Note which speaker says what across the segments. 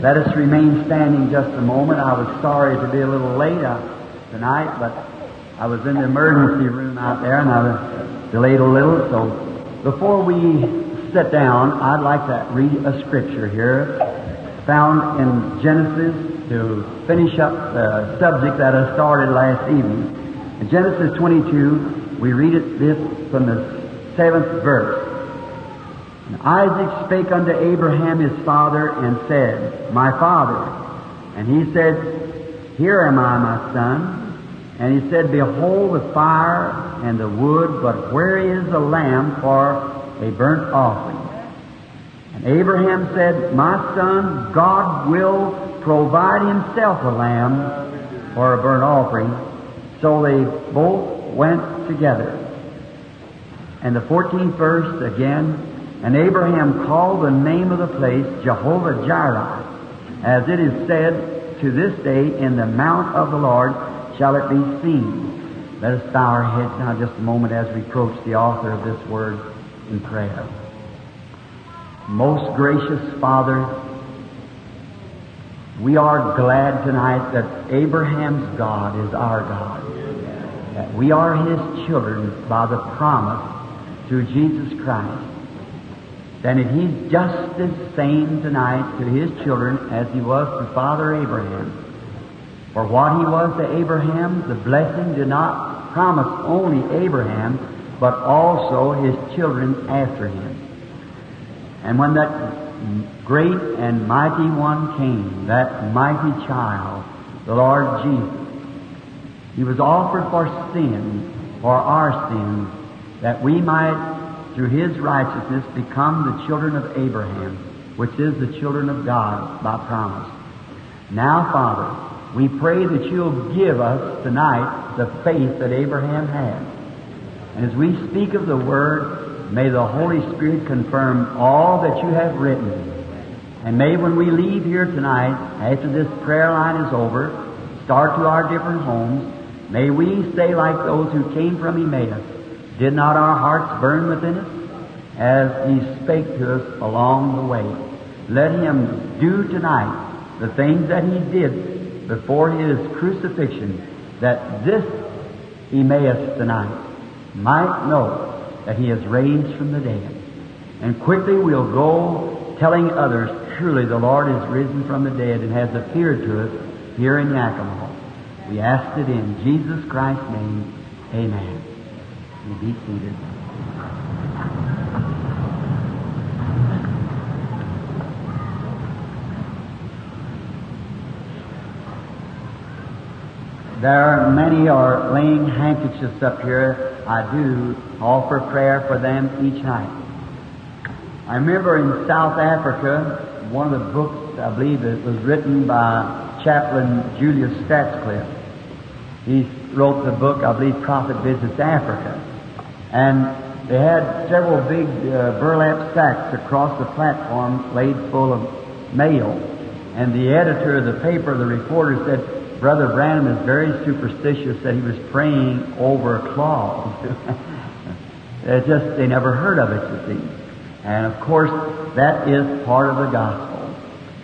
Speaker 1: Let us remain standing just a moment. I was sorry to be a little late uh, tonight, but I was in the emergency room out there and I was delayed a little. So before we sit down, I'd like to read a scripture here found in Genesis to finish up the subject that I started last evening. In Genesis 22, we read it this from the seventh verse. And Isaac spake unto Abraham his father and said, My father. And he said, Here am I, my son. And he said, Behold the fire and the wood, but where is the lamb for a burnt offering? And Abraham said, My son, God will provide himself a lamb for a burnt offering. So they both went together. And the 14th verse again, and Abraham called the name of the place Jehovah Jireh, as it is said to this day, In the mount of the Lord shall it be seen. Let us bow our heads now just a moment as we approach the author of this word in prayer. Most gracious Father, we are glad tonight that Abraham's God is our God. That we are his children by the promise through Jesus Christ then if he's just the same tonight to his children as he was to Father Abraham. For what he was to Abraham, the blessing did not promise only Abraham, but also his children after him. And when that great and mighty one came, that mighty child, the Lord Jesus, he was offered for sin, for our sins, that we might through his righteousness become the children of Abraham, which is the children of God by promise. Now, Father, we pray that you'll give us tonight the faith that Abraham had. And as we speak of the Word, may the Holy Spirit confirm all that you have written. And may when we leave here tonight, after this prayer line is over, start to our different homes, may we say like those who came from Emmaus, did not our hearts burn within us as He spake to us along the way? Let Him do tonight the things that He did before His crucifixion, that this Emmaus tonight might know that He is raised from the dead. And quickly we'll go telling others, truly the Lord is risen from the dead and has appeared to us here in Yakima. We ask it in Jesus Christ's name. Amen. Be seated. There are many are laying handkerchiefs up here. I do offer prayer for them each night. I remember in South Africa, one of the books, I believe it was written by Chaplain Julius Stadsklev. He wrote the book, I believe, Prophet Visits Africa. And they had several big uh, burlap sacks across the platform laid full of mail. And the editor of the paper, the reporter, said, Brother Branham is very superstitious that he was praying over cloths. it's just, they never heard of it, you see. And of course, that is part of the gospel.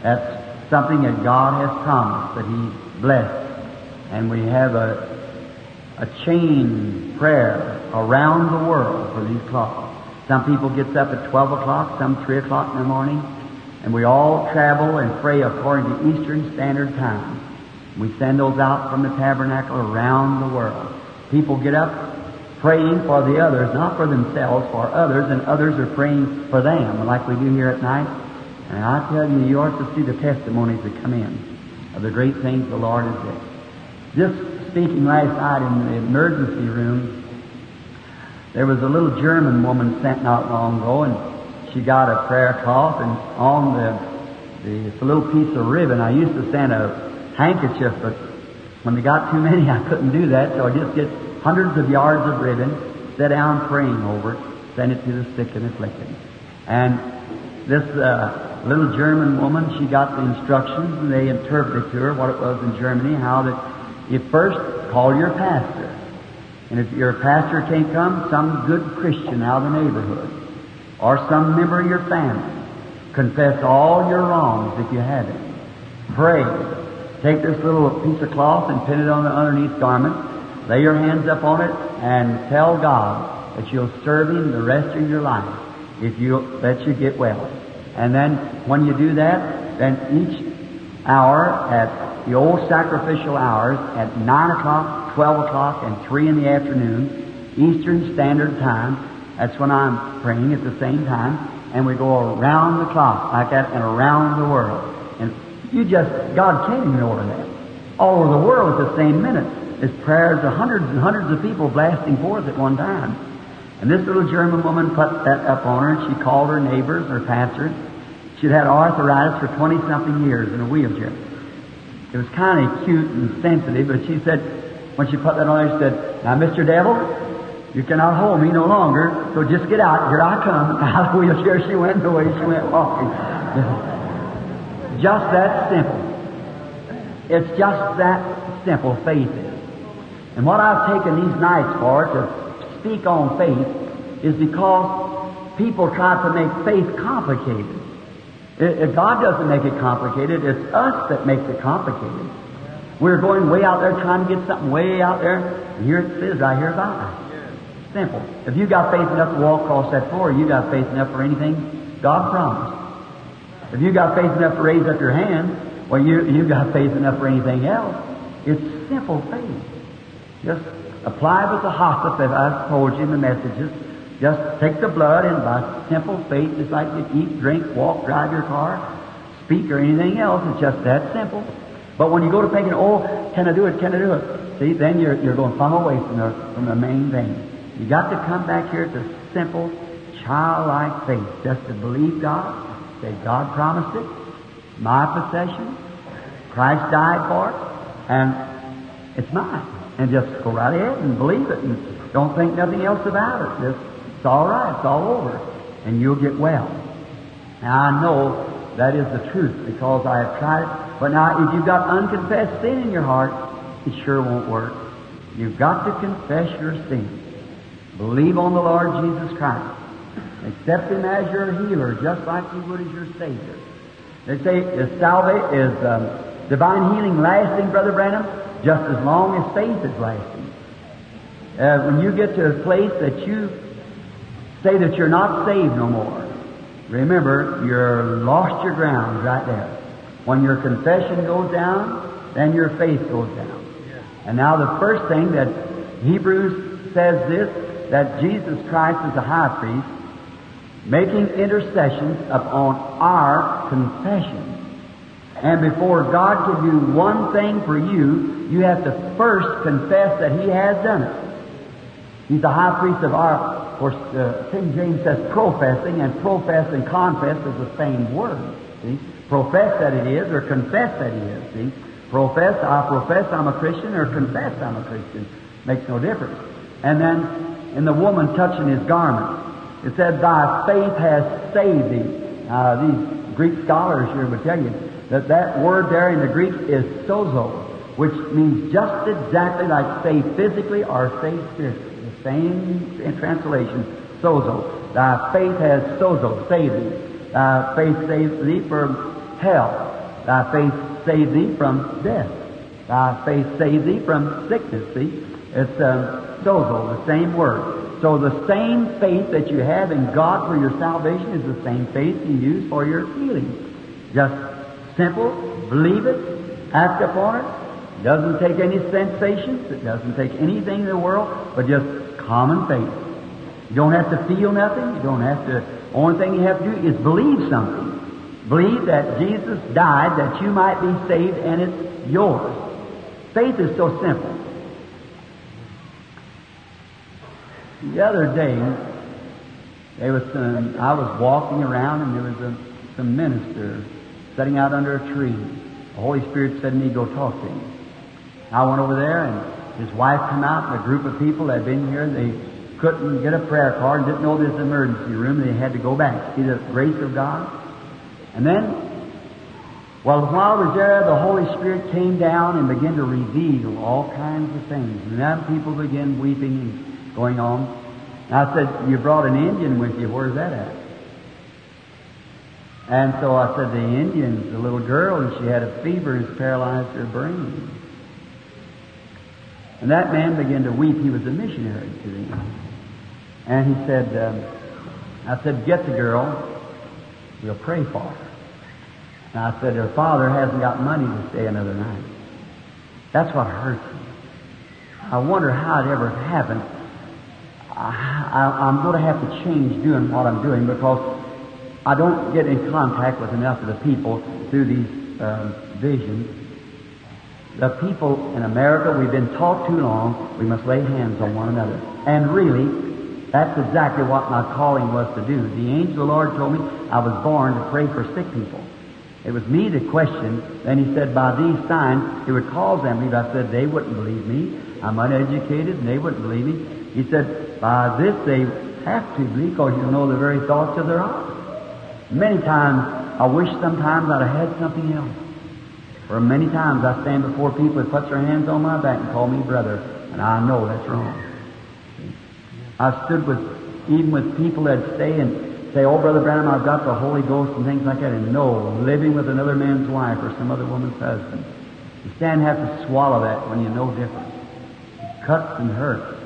Speaker 1: That's something that God has promised, that He blessed. And we have a, a chain prayer around the world for these clocks. Some people gets up at 12 o'clock, some 3 o'clock in the morning, and we all travel and pray according to Eastern Standard Time. We send those out from the tabernacle around the world. People get up praying for the others, not for themselves, for others, and others are praying for them, like we do here at night. And I tell you, you ought to see the testimonies that come in of the great things the Lord has done. Just speaking last night in the emergency room, there was a little German woman sent not long ago, and she got a prayer cloth, and on the, the it's a little piece of ribbon. I used to send a handkerchief, but when they got too many, I couldn't do that, so I just get hundreds of yards of ribbon, sit down praying over it, send it to the sick and afflicted. And this uh, little German woman, she got the instructions, and they interpreted to her what it was in Germany, how that you first call your pastor. And if your pastor can't come, some good Christian out of the neighborhood, or some member of your family, confess all your wrongs if you have it. Pray. Take this little piece of cloth and pin it on the underneath garment. Lay your hands up on it and tell God that you'll serve Him the rest of your life if you let you get well. And then when you do that, then each hour at the old sacrificial hours at 9 o'clock, 12 o'clock, and 3 in the afternoon, Eastern Standard Time, that's when I'm praying at the same time, and we go around the clock like that and around the world. And you just, God can't ignore that. All over the world at the same minute. There's prayers of hundreds and hundreds of people blasting forth at one time. And this little German woman put that up on her, and she called her neighbors, her pastor. She'd had arthritis for 20 something years in a wheelchair. It was kind of cute and sensitive, but she said, when she put that on her, she said, Now, Mr. Devil, you cannot hold me no longer, so just get out. Here I come. Out of the wheelchair she went, the way she went walking. just that simple. It's just that simple, faith is. And what I've taken these nights for to speak on faith is because people try to make faith complicated. It, God doesn't make it complicated, it's us that makes it complicated. We're going way out there trying to get something way out there, and here it is right here by Simple. If you got faith enough to walk across that floor, you got faith enough for anything God promised. If you got faith enough to raise up your hand, well, you you got faith enough for anything else. It's simple faith. Just apply with the hospice I've told you in the messages. Just take the blood and by simple faith, just like you eat, drink, walk, drive your car, speak, or anything else, it's just that simple. But when you go to thinking, oh, can I do it? Can I do it? See, then you're, you're going far away from the, from the main thing. You got to come back here to simple, childlike faith, just to believe God, say God promised it, my possession, Christ died for it, and it's mine. And just go right ahead and believe it, and don't think nothing else about it. Just it's all right, it's all over, and you'll get well. Now I know that is the truth because I have tried it. But now, if you've got unconfessed sin in your heart, it sure won't work. You've got to confess your sin. Believe on the Lord Jesus Christ. Accept Him as your healer, just like you would as your Savior. They say is salvation is um, divine healing lasting, Brother Branham, just as long as faith is lasting. Uh, when you get to a place that you say that you're not saved no more, remember you're lost your ground right there. When your confession goes down, then your faith goes down. And now the first thing that Hebrews says this that Jesus Christ is a high priest, making intercessions upon our confession. And before God can do one thing for you, you have to first confess that He has done it. He's the high priest of our, course, uh, King James says professing, and profess and confess is the same word. See? Profess that it is, or confess that He is. See? Profess, I profess I'm a Christian, or confess I'm a Christian. Makes no difference. And then in the woman touching his garment. It said, Thy faith has saved thee. Uh, these Greek scholars here would tell you that that word there in the Greek is sozo, which means just exactly like save physically or save spiritually. Same translation, sozo. Thy faith has sozo, saved thee. Thy faith saved thee from hell. Thy faith saved thee from death. Thy faith saved thee from sickness. See, it's um, sozo, the same word. So the same faith that you have in God for your salvation is the same faith you use for your healing. Just simple, believe it, act upon it. It doesn't take any sensations, it doesn't take anything in the world, but just common faith. You don't have to feel nothing, you don't have to, only thing you have to do is believe something. Believe that Jesus died that you might be saved and it's yours. Faith is so simple. The other day, there was some, I was walking around and there was a, some minister sitting out under a tree. The Holy Spirit said to me, go talk to him. I went over there and his wife come out and a group of people had been here, they couldn't get a prayer card didn't know this emergency room. They had to go back. See the grace of God? And then, well, while I was there, the Holy Spirit came down and began to reveal all kinds of things. And then people began weeping and going on. And I said, You brought an Indian with you. Where's that at? And so I said, the Indians, the little girl, and she had a fever and paralyzed her brain. And that man began to weep. He was a missionary to them. And he said, um, I said, get the girl. We'll pray for her. And I said, her father hasn't got money to stay another night. That's what hurts me. I wonder how it ever happened. I, am going to have to change doing what I'm doing because I don't get in contact with enough of the people through these um, visions. The people in America, we've been taught too long, we must lay hands on one another. And really, that's exactly what my calling was to do. The angel of the Lord told me I was born to pray for sick people. It was me that questioned. Then he said, by these signs, he would cause them believe. I said, they wouldn't believe me. I'm uneducated, and they wouldn't believe me. He said, by this they have to believe, because you know the very thoughts of their heart. Many times, I wish sometimes I'd have had something else. For many times I stand before people that puts their hands on my back and call me brother, and I know that's wrong. I stood with, even with people that stay and say, oh, Brother Branham, I've got the Holy Ghost and things like that, and no, living with another man's wife or some other woman's husband. You stand and have to swallow that when you know different. It cuts and hurts.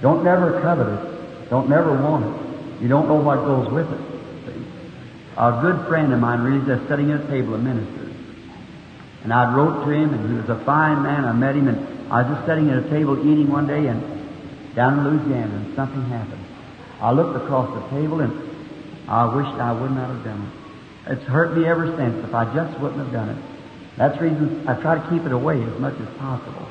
Speaker 1: Don't never covet it. Don't never want it. You don't know what goes with it. A good friend of mine really just sitting at a table a ministers. And I wrote to him, and he was a fine man. I met him, and I was just sitting at a table eating one day and down in Louisiana, and something happened. I looked across the table, and I wished I would not have done it. It's hurt me ever since if I just wouldn't have done it. That's the reason I try to keep it away as much as possible.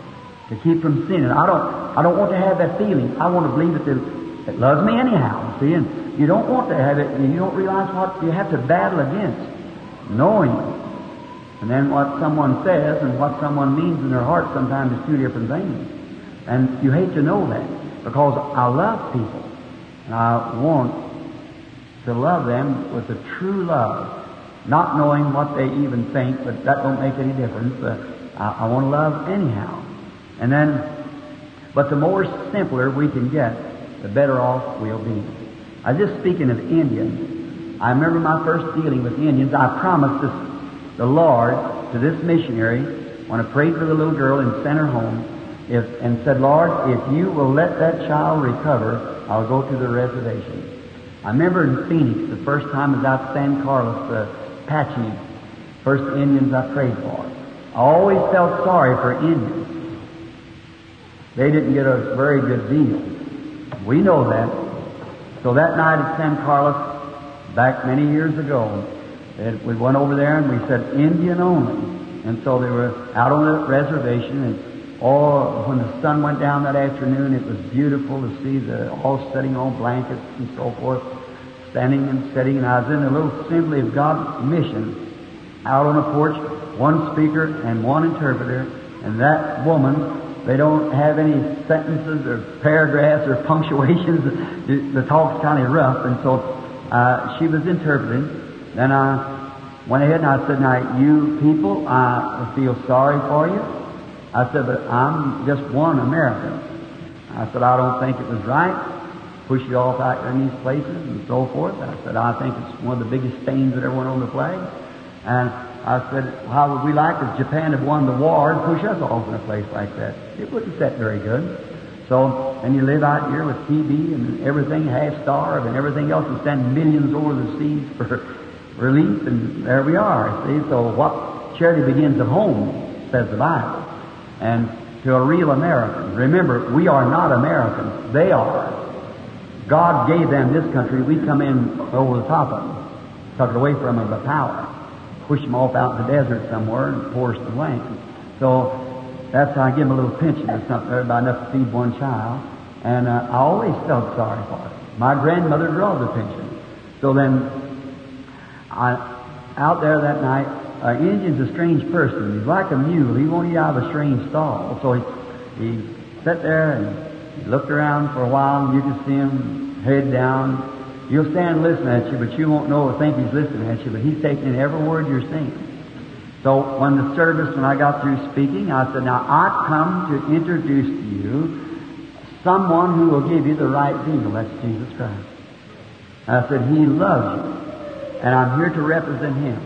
Speaker 1: To keep from sinning. I don't I don't want to have that feeling. I want to believe that it loves me anyhow, see, and you don't want to have it, you don't realize what you have to battle against, knowing. And then what someone says and what someone means in their heart sometimes is two different things. And you hate to know that because I love people. And I want to love them with a true love, not knowing what they even think, but that don't make any difference. Uh, I, I want to love anyhow. And then, but the more simpler we can get, the better off we'll be. I just speaking of Indians. I remember my first dealing with Indians. I promised this, the Lord to this missionary when I prayed for the little girl and sent her home, if, and said, Lord, if you will let that child recover, I'll go to the reservation. I remember in Phoenix, the first time I was out San Carlos, the Apache, first Indians I prayed for. I always felt sorry for Indians. They didn't get a very good deal. We know that. So that night at San Carlos, back many years ago, we went over there and we said Indian only. And so they were out on the reservation and all, when the sun went down that afternoon, it was beautiful to see the all sitting on blankets and so forth, standing and sitting. And I was in a little Assembly of God mission out on a porch, one speaker and one interpreter, and that woman they don't have any sentences or paragraphs or punctuations. the talk's kind of rough, and so uh, she was interpreting. Then uh, I went ahead and I said, "Now, you people, I feel sorry for you." I said, "But I'm just one American." I said, "I don't think it was right." Push you off out in these places and so forth. I said, I think it's one of the biggest stains that ever went on the flag. And I said, how would we like if Japan had won the war and push us off in a place like that? It wouldn't set very good. So, and you live out here with TB and everything, half starved and everything else, and send millions over the seas for relief, and there we are. See, so what charity begins at home, says the Bible. And to a real American, remember, we are not Americans; they are. God gave them this country. We come in over the top of them, took it away from them by power push them off out in the desert somewhere and force them away. So that's how I give them a little pension or something, about enough to feed one child. And uh, I always felt sorry for it. My grandmother draws the pension. So then, I, out there that night, uh, Indian's a strange person. He's like a mule. He won't eat out of a strange stall. So he, he sat there and he looked around for a while, and you could see him head down, You'll stand and listen at you, but you won't know or think he's listening at you, but he's taking in every word you're saying. So when the service, when I got through speaking, I said, Now I come to introduce to you someone who will give you the right deal. That's Jesus Christ. I said, He loves you. And I'm here to represent him.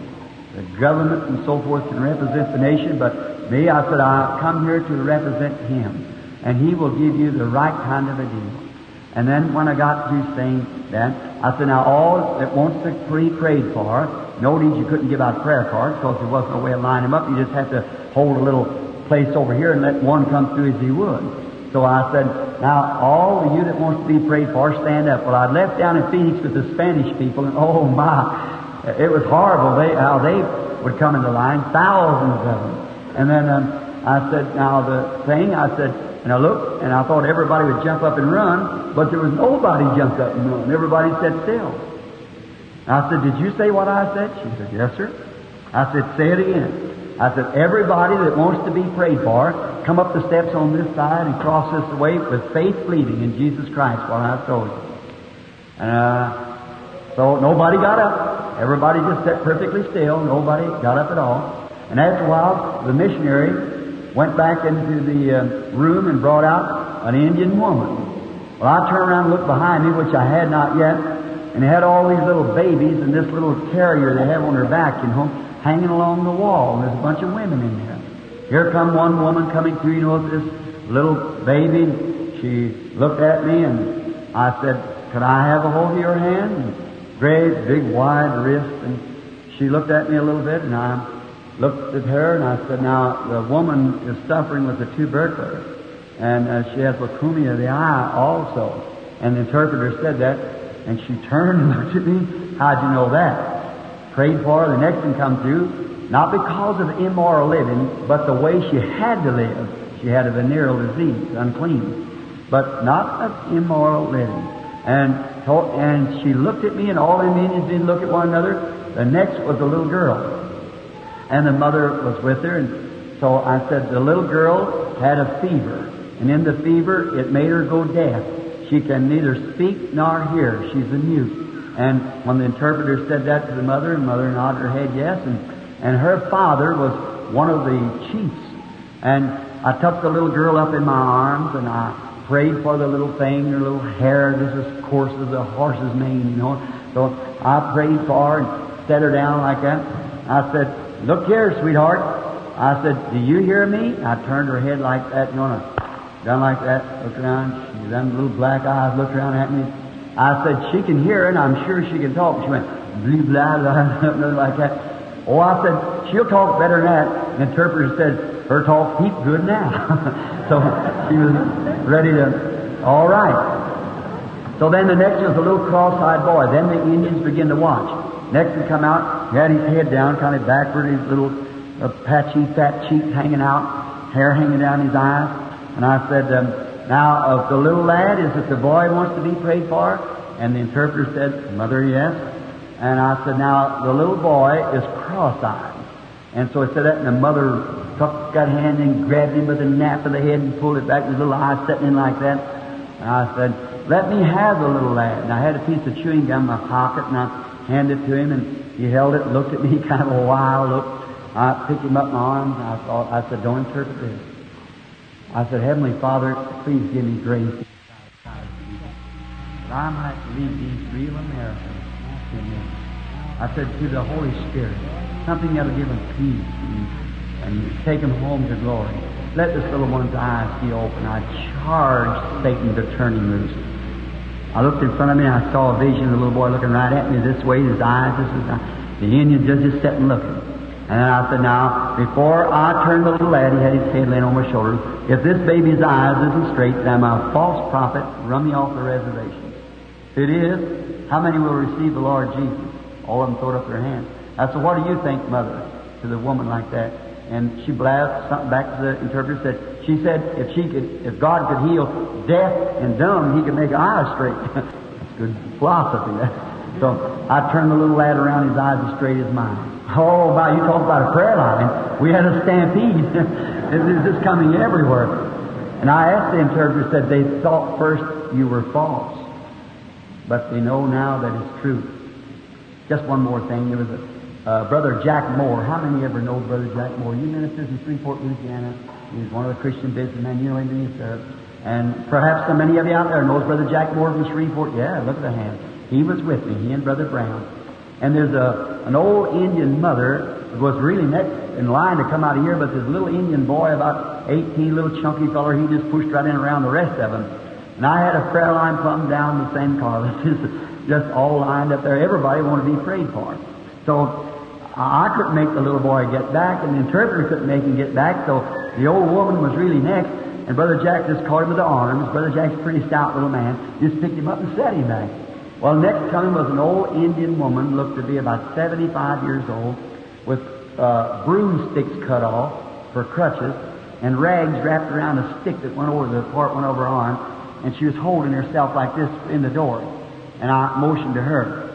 Speaker 1: The government and so forth can represent the nation, but me, I said, I come here to represent him. And he will give you the right kind of a deal. And then when I got to saying that, I said, now all that wants to be prayed for, notice you couldn't give out prayer cards because there wasn't a way to line them up. You just had to hold a little place over here and let one come through as he would. So I said, now all of you that wants to be prayed for, stand up. Well, I left down in Phoenix with the Spanish people, and oh my, it was horrible they, how they would come into line, thousands of them. And then um, I said, now the thing, I said, and I looked, and I thought everybody would jump up and run, but there was nobody jumped up and run. Everybody sat still. I said, did you say what I said? She said, yes, sir. I said, say it again. I said, everybody that wants to be prayed for, come up the steps on this side and cross this way with faith believing in Jesus Christ while I told you. And uh, so nobody got up. Everybody just sat perfectly still. Nobody got up at all. And after a while, the missionary went back into the uh, room and brought out an Indian woman. Well, I turned around and looked behind me, which I had not yet, and they had all these little babies and this little carrier they have on her back, you know, hanging along the wall. And there's a bunch of women in there. Here come one woman coming through, you know, with this little baby. She looked at me and I said, Could I have a hold of your hand? And great, big, wide wrist. And she looked at me a little bit and I looked at her and I said, Now, the woman is suffering with a tuberculosis and uh, she has leukemia of the eye also. And the interpreter said that and she turned and looked at me. How'd you know that? Prayed for her. The next one come through, not because of immoral living, but the way she had to live. She had a venereal disease, unclean, but not of immoral living. And told, and she looked at me, and all the Indians didn't look at one another. The next was a little girl, and the mother was with her. And so I said, the little girl had a fever, and in the fever it made her go deaf. She can neither speak nor hear. She's a mute. And when the interpreter said that to the mother, the mother nodded her head yes, and, and her father was one of the chiefs. And I took the little girl up in my arms and I prayed for the little thing, her little hair, this is coarse as a horse's mane, you know. So I prayed for her and set her down like that. I said, Look here, sweetheart. I said, Do you hear me? I turned her head like that, you know, done like that, looked around. She done little black eyes, looked around at me. I said, She can hear, and I'm sure she can talk. She went, blah, blah, blah, like that. Oh, I said, she'll talk better than that. The interpreter said, her talk heap good now. so she was ready to, all right. So then the next was a little cross-eyed boy. Then the Indians begin to watch. Next one come out, he had his head down, kind of backward, his little uh, patchy, fat cheeks hanging out, hair hanging down his eyes. And I said, um, now, of the little lad, is it the boy wants to be prayed for? And the interpreter said, Mother, yes. And I said, now, the little boy is cross-eyed. And so I said that, and the mother took that hand and grabbed him with the nap of the head and pulled it back, his little eyes setting in like that. And I said, let me have the little lad. And I had a piece of chewing gum in my pocket, and I handed it to him, and he held it, looked at me kind of a wild look. I picked him up in my arms, and I thought, I said, don't interpret this. I said, Heavenly Father, please give me grace that I might lead these real Americans you. I said, to the Holy Spirit, something that'll give them peace and, and take them home to glory. Let this little one's eyes be open. I charge Satan to turn him loose. I looked in front of me and I saw a vision of the little boy looking right at me this way, his eyes, this is the Indian just, just sitting looking. And then I said, now, before I turn the little lad, he had his head laying on my shoulder, if this baby's eyes isn't straight, then I'm a false prophet, run me off the reservation. If it is, how many will receive the Lord Jesus? All of them throwed up their hands. I said, what do you think, mother, to the woman like that? And she blasted something back to the interpreter. Said she said if she could, if God could heal deaf and dumb, He could make eyes straight. That's good philosophy. That. So I turned the little lad around. His eyes as straight as mine. Oh, my! You talk about a prayer line. We had a stampede. it's just coming everywhere. And I asked the interpreter. Said they thought first you were false, but they know now that it's true. Just one more thing. There was a uh, Brother Jack Moore. How many ever know Brother Jack Moore? You ministers in Shreveport, Louisiana. He's one of the Christian businessmen. You know him, sir. And perhaps so many of you out there knows Brother Jack Moore from Shreveport. Yeah, look at the hand. He was with me, he and Brother Brown. And there's a an old Indian mother was really next in line to come out of here, but this little Indian boy, about 18, little chunky feller, he just pushed right in around the rest of them. And I had a prayer line plumb down the San Carlos, just all lined up there. Everybody wanted to be prayed for. So I couldn't make the little boy get back, and the interpreter couldn't make him get back, so the old woman was really next, and Brother Jack just caught him with the arms. Brother Jack's a pretty stout little man, just picked him up and set him back. Well, next coming was an old Indian woman, looked to be about 75 years old, with uh, broomsticks cut off for crutches, and rags wrapped around a stick that went over the part went over her arm, and she was holding herself like this in the door. And I motioned to her.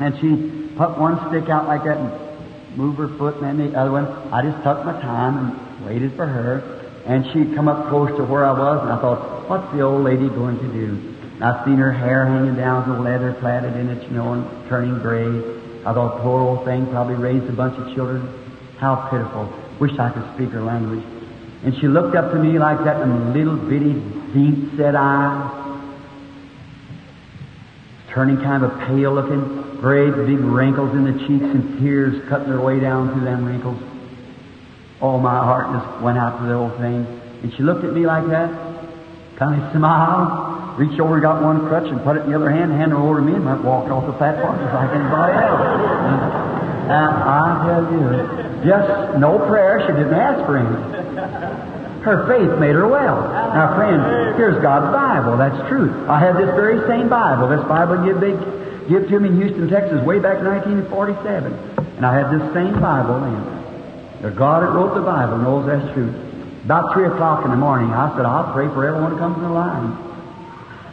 Speaker 1: And she put one stick out like that and move her foot, and then the other one. I just took my time and waited for her. And she'd come up close to where I was, and I thought, what's the old lady going to do? And I seen her hair hanging down, the leather plaited in it, you know, and turning gray. I thought, poor old thing, probably raised a bunch of children. How pitiful. Wish I could speak her language. And she looked up to me like that, and little bitty, deep set I, turning kind of a pale looking, great big wrinkles in the cheeks and tears cutting their way down through them wrinkles. Oh, my heart just went out to the old thing. And she looked at me like that, kind of smiled, reached over, got one crutch and put it in the other hand, handed it over to me, and went walking off the platform just like anybody else. And uh, I tell you, just no prayer. She didn't ask for anything. Her faith made her well. Now, friend, here's God's Bible. That's truth. I have this very same Bible. This Bible give, they give to me in Houston, Texas, way back in 1947. And I had this same Bible then. The God that wrote the Bible knows that's true. About 3 o'clock in the morning, I said, I'll pray for everyone who comes in the line.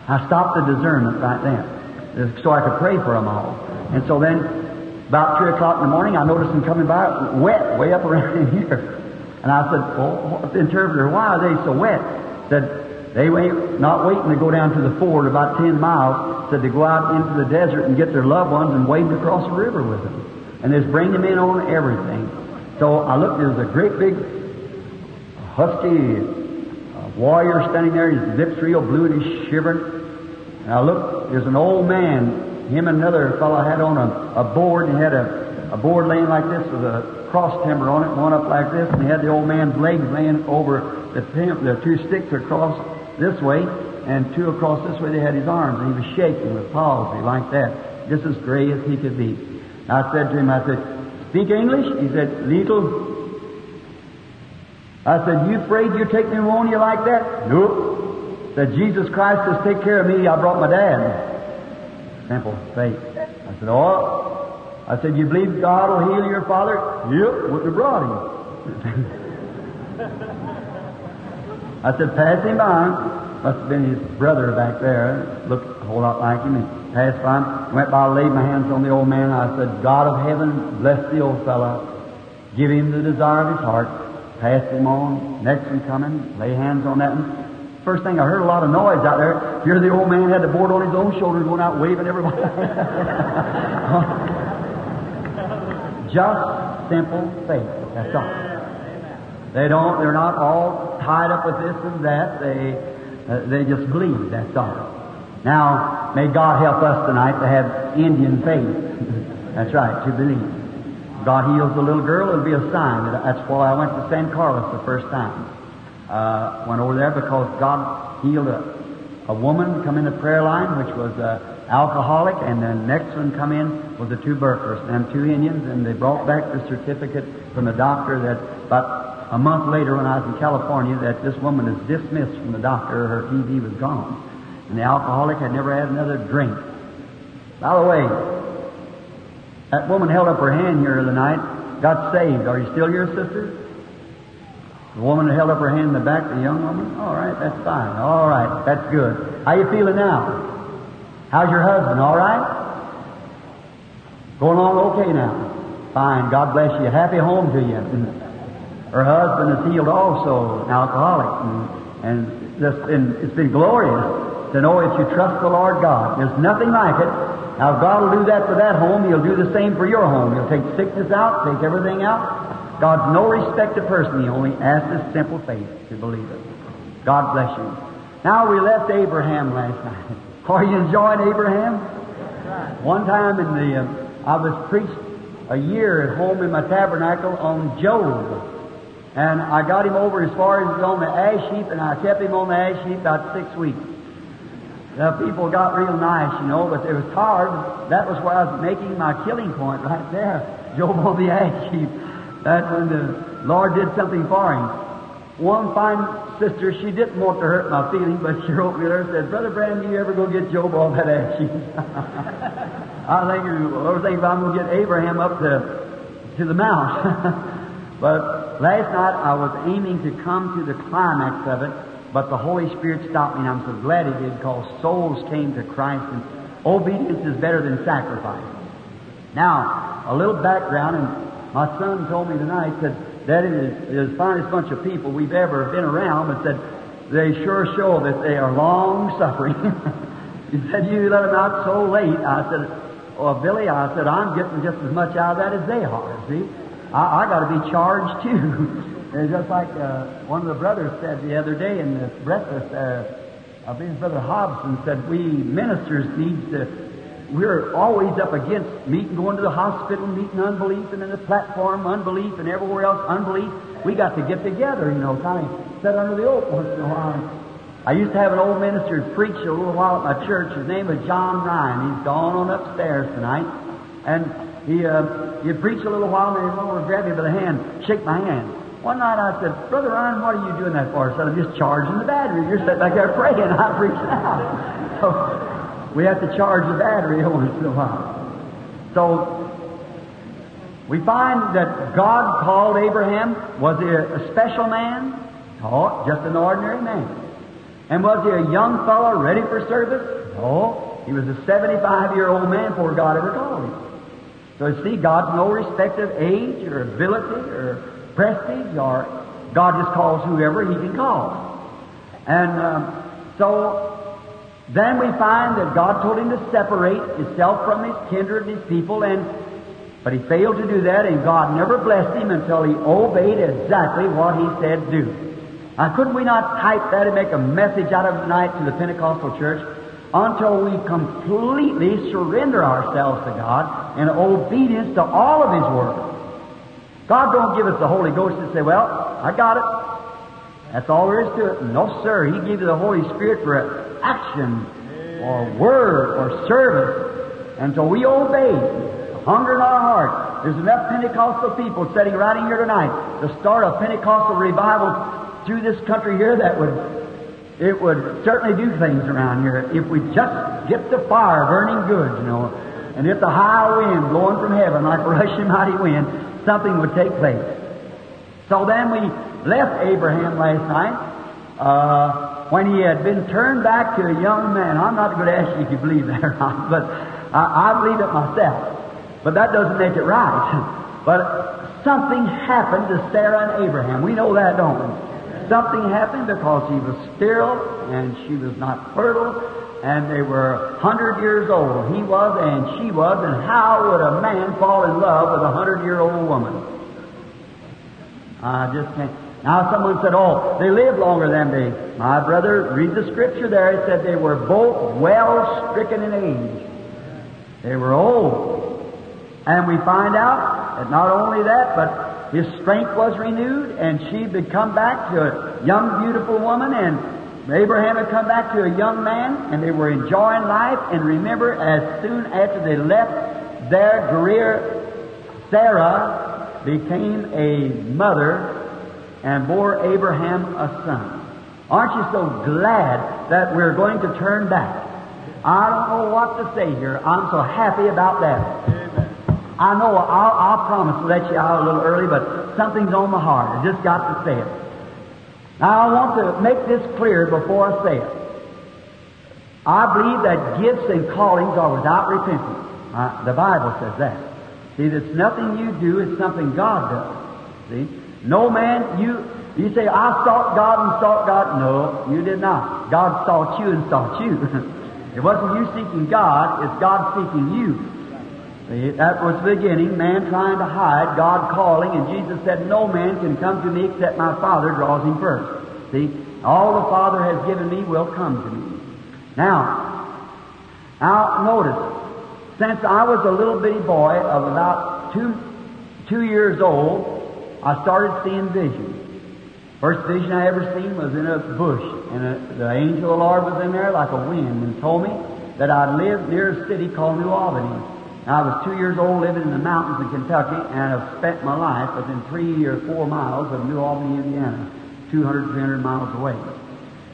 Speaker 1: I stopped the discernment right then, so I could pray for them all. And so then, about 3 o'clock in the morning, I noticed them coming by wet, way up around in here. And I said, oh, well, the interpreter, why are they so wet? Said, they ain't not waiting to go down to the ford about 10 miles. Said to go out into the desert and get their loved ones and wade across the river with them. And just bring them in on everything. So I looked, there was a great big, husky warrior standing there. His lips real blue and he's shivering. And I looked, there's an old man. Him and another fellow had on a, a board and he had a, a board laying like this with a cross timber on it, going up like this. And he had the old man's legs laying over the, the two sticks across this way and two across this way. They had his arms and he was shaking with palsy like that, just as gray as he could be. I said to him, I said, Speak English? He said, Little. I said, You afraid you take pneumonia like that? Nope. Said, Jesus Christ just take care of me. I brought my dad. Simple faith. I said, Oh. I said, You believe God will heal your father? Yep, what we brought him. I said, Pass him by. Must have been his brother back there. Looked a whole lot like him. And passed by him. Went by, laid my hands on the old man. I said, God of heaven, bless the old fellow. Give him the desire of his heart. Passed him on. Next one coming. Lay hands on that one. First thing, I heard a lot of noise out there. Here the old man had the board on his own shoulders going out waving everybody. Just simple faith. That's all. They don't, they're not all tied up with this and that. They, uh, they just believe, that's all. Now, may God help us tonight to have Indian faith. that's right, to believe. God heals the little girl, it'll be a sign. That's why I went to San Carlos the first time. Uh, went over there because God healed a, a woman come in the prayer line, which was uh, alcoholic, and the next one come in was the two Burkers, them two Indians, and they brought back the certificate from the doctor that about a month later when I was in California that this woman is dismissed from the doctor, her TB was gone. And the alcoholic had never had another drink. By the way, that woman held up her hand here the night, got saved. Are you still here, sister? The woman held up her hand in the back, the young woman? All right, that's fine. All right, that's good. How you feeling now? How's your husband? All right? Going along okay now? Fine. God bless you. Happy home to you. Her husband is healed also, an alcoholic. And, and, it's been glorious to know if you trust the Lord God. There's nothing like it. Now, if God will do that for that home, He'll do the same for your home. He'll take sickness out, take everything out. God's no respect of person. He only asks us simple faith to believe it. God bless you. Now, we left Abraham last night. Are you enjoying Abraham? One time in the, uh, I was preached a year at home in my tabernacle on Job. And I got him over as far as on the ash heap, and I kept him on the ash heap about six weeks. The people got real nice, you know, but it was hard. That was where I was making my killing point right there. Job on the ash heap. That's when the Lord did something for him. One fine sister, she didn't want to hurt my feelings, but she wrote me and said, Brother Branham, you ever go get Job off that ash heap? I think, Lord, think if I'm going to get Abraham up to, to the mount. but last night I was aiming to come to the climax of it, but the Holy Spirit stopped me, and I'm so glad He did, because souls came to Christ, and obedience is better than sacrifice. Now, a little background, and my son told me tonight that that is the finest bunch of people we've ever been around, but said they sure show that they are long suffering. he said, You let them out so late. I said, Well, Billy, I said, I'm getting just as much out of that as they are, see? I, I got to be charged too. and just like uh, one of the brothers said the other day in the breakfast, uh, I believe Brother Hobson said, We ministers need to we're always up against meeting, going to the hospital, meeting unbelief, and in the platform, unbelief, and everywhere else, unbelief. We got to get together, you know, kind of sit under the oak once in a while. I used to have an old minister preach a little while at my church. His name was John Ryan. He's gone on upstairs tonight. And he, uh, he'd preach a little while, and he'd over and grab me by the hand, shake my hand. One night I said, Brother Ryan, what are you doing that for? I said, I'm just charging the battery. You're sitting back there praying. I'm preaching out. So, we have to charge the battery once in a while. So, we find that God called Abraham. Was he a special man? No, just an ordinary man. And was he a young fellow ready for service? No, he was a 75 year old man before God ever called him. So you see, God's no respect of age or ability or prestige, or God just calls whoever He can call. And um, so then we find that God told him to separate himself from his kindred and his people, and but he failed to do that, and God never blessed him until he obeyed exactly what he said do. Now, couldn't we not type that and make a message out of it tonight to the Pentecostal church? Until we completely surrender ourselves to God in obedience to all of His Word. God don't give us the Holy Ghost and say, well, I got it. That's all there is to it. No, sir. He gives you the Holy Spirit for action or word or service until we obey the hunger in our heart. There's enough Pentecostal people sitting right in here tonight to start a Pentecostal revival through this country here that would it would certainly do things around here if we just get the fire burning good, you know. And if the high wind blowing from heaven like a rushing mighty wind, something would take place. So then we left Abraham last night. Uh, when he had been turned back to a young man. I'm not going to ask you if you believe that or not, but I, I believe it myself. But that doesn't make it right. But something happened to Sarah and Abraham. We know that, don't we? Something happened because he was sterile and she was not fertile, and they were 100 years old. He was and she was, and how would a man fall in love with a 100 year old woman? I just can't. Now, someone said, Oh, they lived longer than they. My brother, read the scripture there. It said they were both well stricken in age. They were old. And we find out that not only that, but his strength was renewed, and she had come back to a young, beautiful woman, and Abraham had come back to a young man, and they were enjoying life. And remember, as soon after they left their career, Sarah became a mother and bore Abraham a son. Aren't you so glad that we're going to turn back? I don't know what to say here. I'm so happy about that. Amen. I know I'll, I'll promise to let you out a little early, but something's on my heart. I just got to say it. Now I want to make this clear before I say it. I believe that gifts and callings are without repentance. Uh, the Bible says that. See, it's nothing you do, it's something God does. See? No man, you you say, I sought God and sought God. No, you did not. God sought you and sought you. it wasn't you seeking God, it's God seeking you. See, that was the beginning, man trying to hide, God calling, and Jesus said, No man can come to me except my Father draws him first. See, all the Father has given me will come to me. Now, now notice, Since I was a little bitty boy of about two, two years old, I started seeing visions. First vision I ever seen was in a bush, and a, the angel of the Lord was in there like a wind and told me that I lived near a city called New Albany. I was two years old living in the mountains in Kentucky, and I've spent my life within three or four miles of New Albany, Indiana, 200, 300 miles away.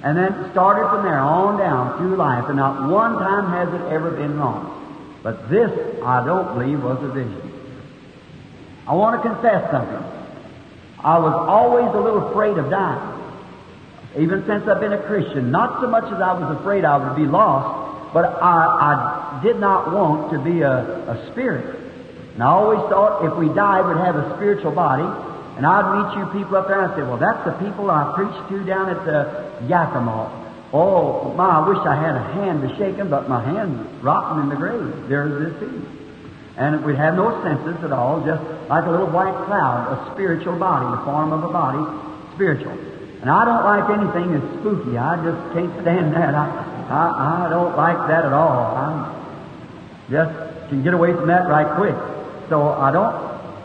Speaker 1: And then started from there on down through life, and not one time has it ever been wrong. But this, I don't believe, was a vision. I want to confess something. I was always a little afraid of dying. Even since I've been a Christian, not so much as I was afraid I would be lost, but I, I did not want to be a, a spirit. And I always thought if we died, we'd have a spiritual body. And I'd meet you people up there and I'd say, well, that's the people I preached to down at the Yakima. Oh, my, I wish I had a hand to shake them, but my hand's rotten in the grave. There's this seed. And we'd have no senses at all, just like a little white cloud, a spiritual body, the form of a body, spiritual. And I don't like anything that's spooky. I just can't stand that. I, I, I don't like that at all. I just can get away from that right quick. So I don't,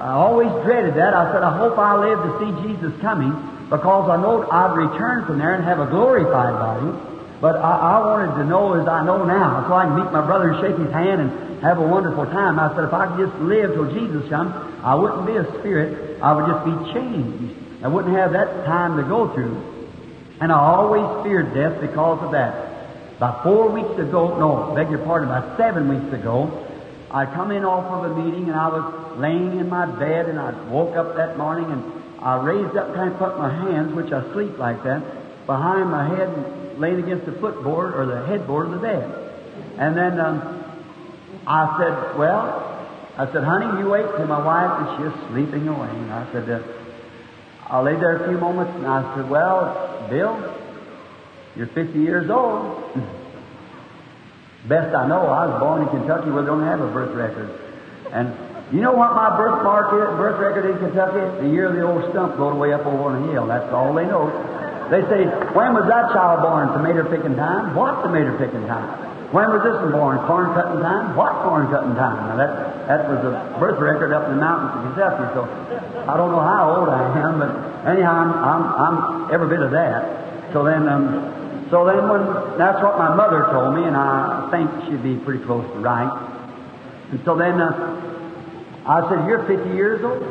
Speaker 1: I always dreaded that. I said, I hope I live to see Jesus coming because I know I'd return from there and have a glorified body. But I, I wanted to know as I know now, so I can meet my brother and shake his hand and have a wonderful time. I said, if I could just live till Jesus comes, I wouldn't be a spirit. I would just be changed. I wouldn't have that time to go through. And I always feared death because of that. About four weeks ago, no, beg your pardon, about seven weeks ago, I come in off of a meeting and I was laying in my bed and I woke up that morning and I raised up, kind of put my hands, which I sleep like that, behind my head and laying against the footboard or the headboard of the bed. And then um, I said, well, I said, honey, you wait till my wife is just sleeping away. And I said, uh, I lay there a few moments and I said, well, Bill, you're 50 years old. Best I know, I was born in Kentucky where they don't have a birth record. And you know what my birthmark is, birth record in Kentucky? The year of the old stump blowed away up over on the hill. That's all they know. They say, when was that child born? Tomato picking time? What tomato picking time? When was this born? Corn cutting time? What corn cutting time? Now that that was a birth record up in the mountains of Kentucky. So I don't know how old I am, but anyhow, I'm I'm, I'm every bit of that. So then, um, so then when that's what my mother told me, and I think she'd be pretty close to right. And so then uh, I said, "You're 50 years old,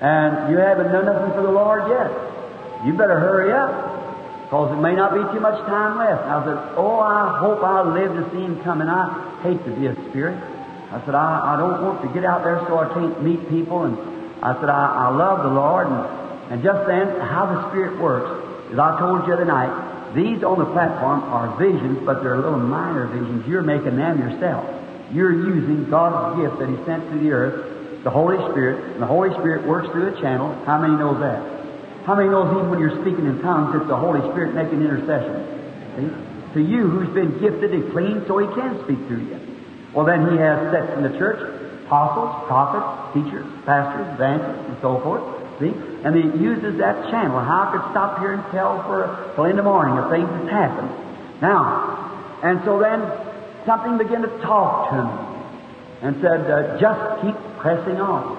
Speaker 1: and you haven't done nothing for the Lord yet. You better hurry up." Because there may not be too much time left. And I said, Oh, I hope I live to see him come, and I hate to be a spirit. I said, I, I don't want to get out there so I can't meet people. And I said, I, I love the Lord. And, and just then, how the Spirit works, as I told you the other night, these on the platform are visions, but they're little minor visions. You're making them yourself. You're using God's gift that He sent to the earth, the Holy Spirit, and the Holy Spirit works through a channel. How many knows that? How many knows even when you're speaking in tongues, it's the Holy Spirit making intercession? See? To you who's been gifted and clean so He can speak through you. Well, then He has sets in the church, apostles, prophets, teachers, pastors, evangelists, and so forth. See? And He uses that channel. How I could stop here and tell for till in the morning of things that's happened. Now, and so then something began to talk to me and said, uh, just keep pressing on.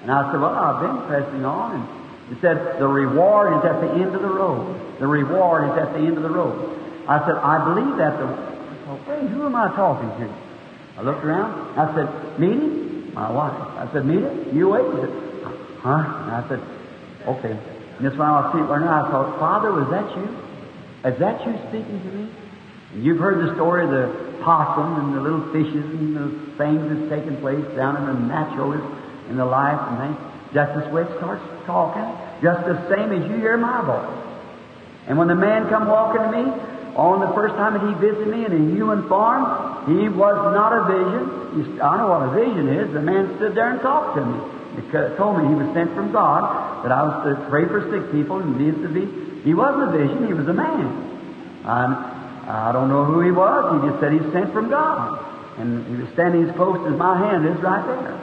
Speaker 1: And I said, well, I've been pressing on, and it said, the reward is at the end of the road. The reward is at the end of the road. I said, I believe that. The, well, hey, who am I talking to? I looked around. I said, Meda My wife. I said, Meda You wait. He said, huh? And I said, okay. And this while I was sitting there, I thought, Father, was that you? Is that you speaking to me? And you've heard the story of the possum and the little fishes and the things that's taking place down in the naturalist in the life and things. Just way it starts talking, just the same as you hear my voice. And when the man come walking to me, on the first time that he visited me in a human form, he was not a vision. I know what a vision is. The man stood there and talked to me. He told me he was sent from God, that I was to pray for sick people and needs to be. He wasn't a vision, he was a man. And I don't know who he was. He just said he's sent from God. And he was standing as close as my hand is right there.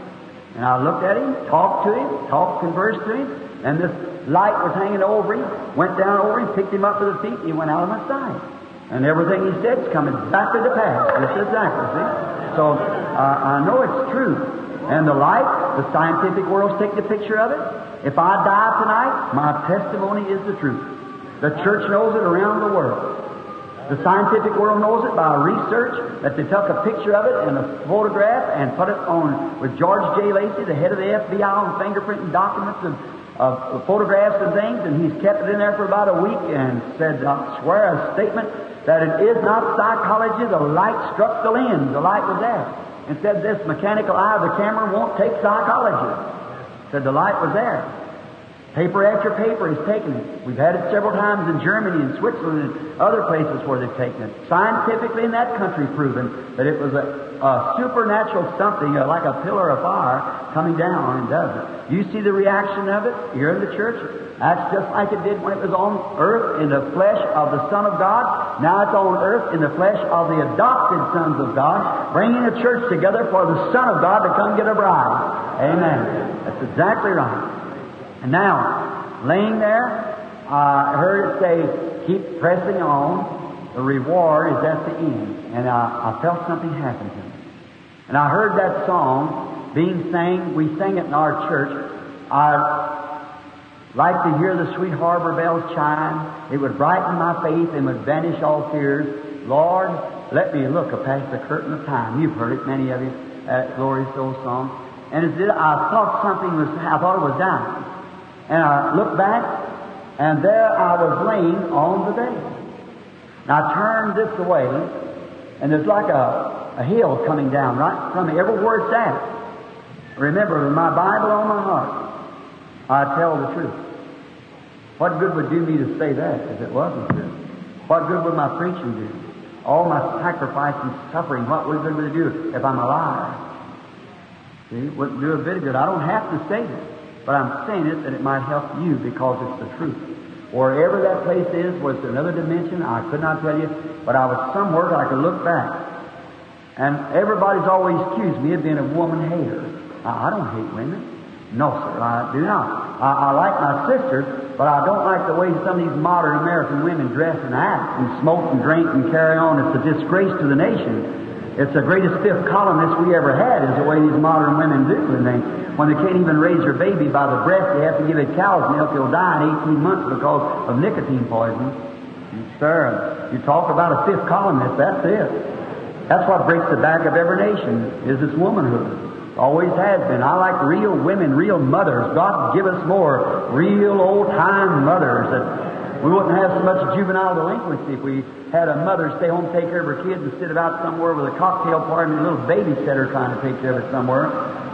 Speaker 1: And I looked at him, talked to him, talked, conversed to him, and this light was hanging over him, went down over him, picked him up with his feet, and he went out of my sight. And everything he said's coming back to the past. Just exactly, see? So uh, I know it's true. And the light, the scientific world's taking a picture of it. If I die tonight, my testimony is the truth. The church knows it around the world. The scientific world knows it by research that they took a picture of it and a photograph and put it on with George J. Lacey, the head of the FBI, on fingerprinting documents and of photographs and things, and he's kept it in there for about a week and said, I swear a statement that it is not psychology. The light struck the lens. The light was there. And said this mechanical eye of the camera won't take psychology. Said the light was there. Paper after paper has taken it. We've had it several times in Germany and Switzerland and other places where they've taken it. Scientifically in that country proven that it was a, a supernatural something uh, like a pillar of fire coming down and does it. You see the reaction of it here in the church? That's just like it did when it was on earth in the flesh of the Son of God. Now it's on earth in the flesh of the adopted sons of God, bringing the church together for the Son of God to come get a bride. Amen. That's exactly right. And now, laying there, I heard it say, keep pressing on. The reward is at the end. And I, I felt something happen to me. And I heard that song being sang. We sang it in our church. I like to hear the sweet harbor bells chime. It would brighten my faith and would banish all fears. Lord, let me look past the curtain of time. You've heard it, many of you, that glorious old song. And I thought something was, I thought it was down. And I looked back, and there I was laying on the bed. And I turned this way, and there's like a, a hill coming down right from me, everywhere it's at. Remember, with my Bible on my heart, I tell the truth. What good would do me to say that if it wasn't true? What good would my preaching do? All my sacrifice and suffering, what good would it do if I'm alive? See, it wouldn't do a bit of good. I don't have to say this. But I'm saying it that it might help you because it's the truth. Wherever that place is was another dimension. I could not tell you, but I was somewhere I could look back. And everybody's always accused me of being a woman hater. I, I don't hate women. No, sir, I do not. I, I like my sisters, but I don't like the way some of these modern American women dress and act and smoke and drink and carry on. It's a disgrace to the nation. It's the greatest fifth columnist we ever had, is the way these modern women do. And they, when they can't even raise their baby by the breast, they have to give it cow's milk. He'll die in 18 months because of nicotine poison. Sir, you talk about a fifth columnist, that's it. That's what breaks the back of every nation, is this womanhood. Always has been. I like real women, real mothers. God give us more real old time mothers that we wouldn't have so much juvenile delinquency if we had a mother stay home, take care of her kids, instead of out somewhere with a cocktail party and a little babysitter trying to take care of it somewhere.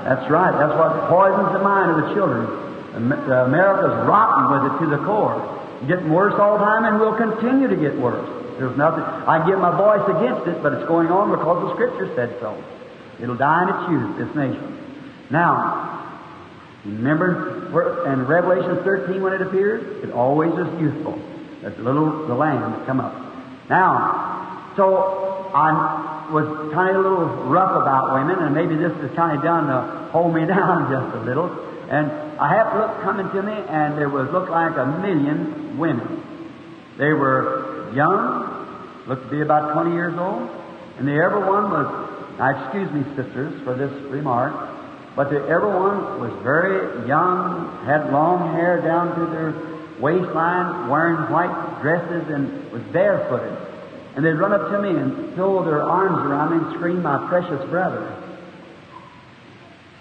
Speaker 1: That's right. That's what poisons the mind of the children. Uh, America's rotten with it to the core. Getting worse all the time and will continue to get worse. There's nothing. I give my voice against it, but it's going on because the Scripture said so. It'll die in its youth, this nation. Now, Remember in Revelation 13 when it appears, It always is youthful. That the little the lamb come up. Now, so I was kind of a little rough about women, and maybe this is kind of done to hold me down just a little. And I happened to look coming to me, and there was looked like a million women. They were young, looked to be about 20 years old, and the every one was. Now, excuse me, sisters, for this remark. But the, everyone was very young, had long hair down to their waistline, wearing white dresses, and was barefooted. And they'd run up to me and throw their arms around me and scream, My precious brother.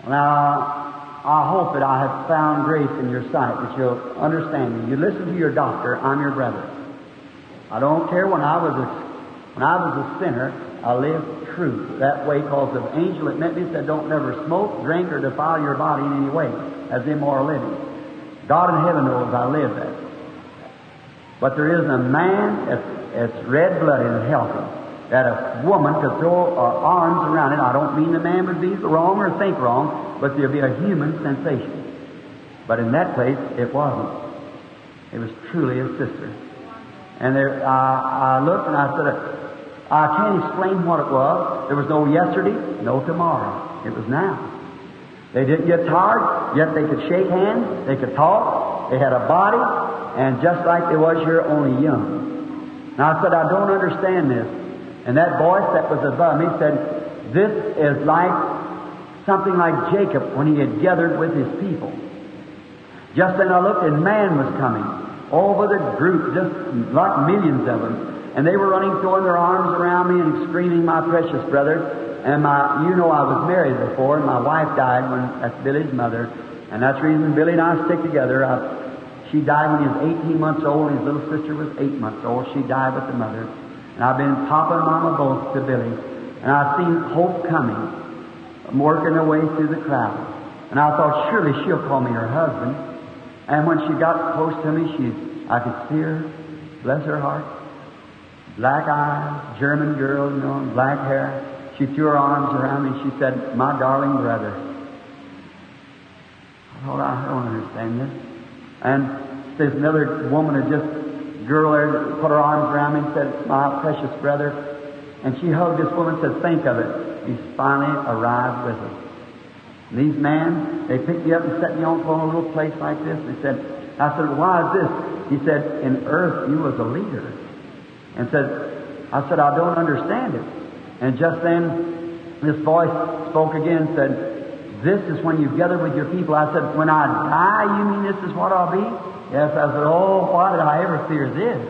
Speaker 1: Now, I hope that I have found grace in your sight, that you'll understand me. You listen to your doctor, I'm your brother. I don't care when I was a, when I was a sinner, I lived true that way because the angel it meant me said, Don't never smoke, drink, or defile your body in any way as immoral living. God in heaven knows I live that. But there isn't a man that's, that's red blooded and healthy that a woman could throw her arms around it. I don't mean the man would be wrong or think wrong, but there'd be a human sensation. But in that place, it wasn't. It was truly a sister. And there, I, I looked and I said, I can't explain what it was. There was no yesterday, no tomorrow. It was now. They didn't get tired, yet they could shake hands, they could talk, they had a body, and just like they was here, only young. Now I said, I don't understand this. And that voice that was above me said, this is like something like Jacob when he had gathered with his people. Just then I looked and man was coming over the group, just like millions of them. And they were running, throwing their arms around me and screaming, my precious brother. And my, you know I was married before, and my wife died when, that's Billy's mother. And that's the reason Billy and I stick together. I, she died when he was 18 months old, and his little sister was 8 months old. She died with the mother. And I've been Papa and Mama both to Billy. And I've seen Hope coming, working her way through the crowd. And I thought, surely she'll call me her husband. And when she got close to me, she, I could see her, bless her heart, black eyes, German girl, you know, black hair. She threw her arms around me and she said, My darling brother. I thought, I don't understand this. And there's another woman who just, girl there, put her arms around me and said, My precious brother. And she hugged this woman and said, Think of it. He's finally arrived with us. And these men, they picked me up and set me on a little place like this. They said, I said, why is this? He said, in earth you was a leader. And said, I said, I don't understand it. And just then, this voice spoke again and said, this is when you gather with your people. I said, when I die, you mean this is what I'll be? Yes, I said, oh, why did I ever fear this?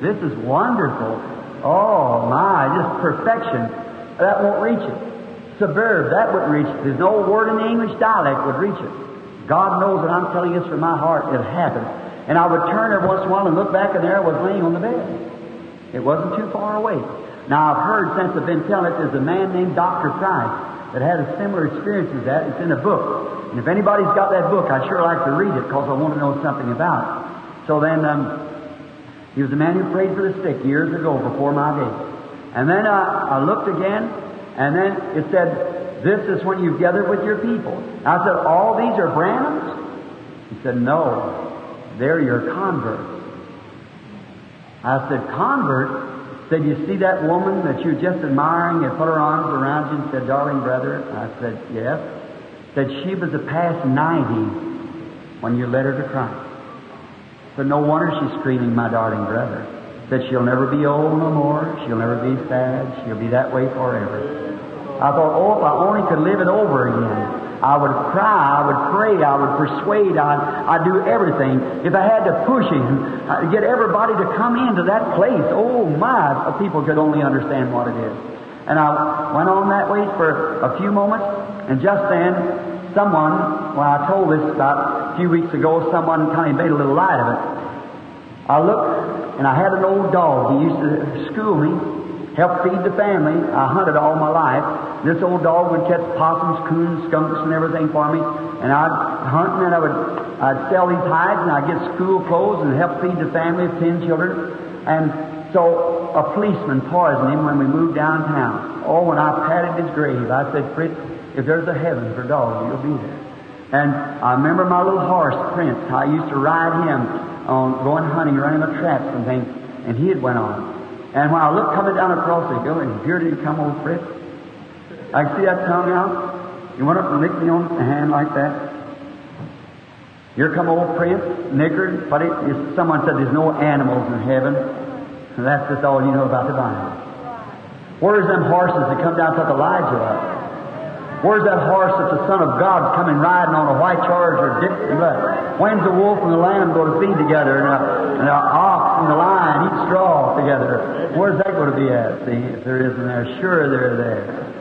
Speaker 1: This is wonderful. Oh, my, just perfection. That won't reach it. Suburb, that wouldn't reach it. There's no word in the English dialect would reach it. God knows that I'm telling this from my heart. It happened. And I would turn every once in a while and look back, and there I was laying on the bed. It wasn't too far away. Now, I've heard since I've been telling it, there's a man named Dr. Price that had a similar experience as that. It's in a book. And if anybody's got that book, I'd sure like to read it because I want to know something about it. So then, um, he was a man who prayed for the sick years ago before my day. And then uh, I looked again, and then it said, This is when you gather with your people. I said, All these are Branhams? He said, No, they're your converts. I said, convert? Said, You see that woman that you're just admiring and put her arms around you and said, Darling brother? I said, Yes. Said, She was a past 90 when you led her to Christ. Said, No wonder she's screaming, My darling brother. Said, She'll never be old no more. She'll never be sad. She'll be that way forever. I thought, oh, if I only could live it over again. I would cry, I would pray, I would persuade, I'd, I'd do everything. If I had to push him, I'd get everybody to come into that place. Oh my, people could only understand what it is. And I went on that way for a few moments, and just then, someone, well, I told this about a few weeks ago, someone kind of made a little light of it. I looked, and I had an old dog. He used to school me, help feed the family. I hunted all my life. This old dog would catch possums, coons, skunks, and everything for me. And I'd hunt, and then I would I'd sell these hides, and I'd get school clothes and help feed the family of ten children. And so a policeman poisoned him when we moved downtown. Oh, when I patted his grave, I said, Fritz, if there's a heaven for dogs, you'll be there. And I remember my little horse, Prince, how I used to ride him on going hunting, running my traps and things, and he had went on. And when I looked coming down across the hill, and here did he come, old Fritz? I see that tongue out. You went up and licked me on the hand like that. Here come old Prince, nickered, but it, someone said there's no animals in heaven. And that's just all you know about the Bible. Where's them horses that come down took Elijah up? Where's that horse that's the Son of God coming riding on a white charger? When's the wolf and the lamb going to feed together and, a, and the and the lion eat straw together? Where's that going to be at? See, if there isn't there, sure they're there.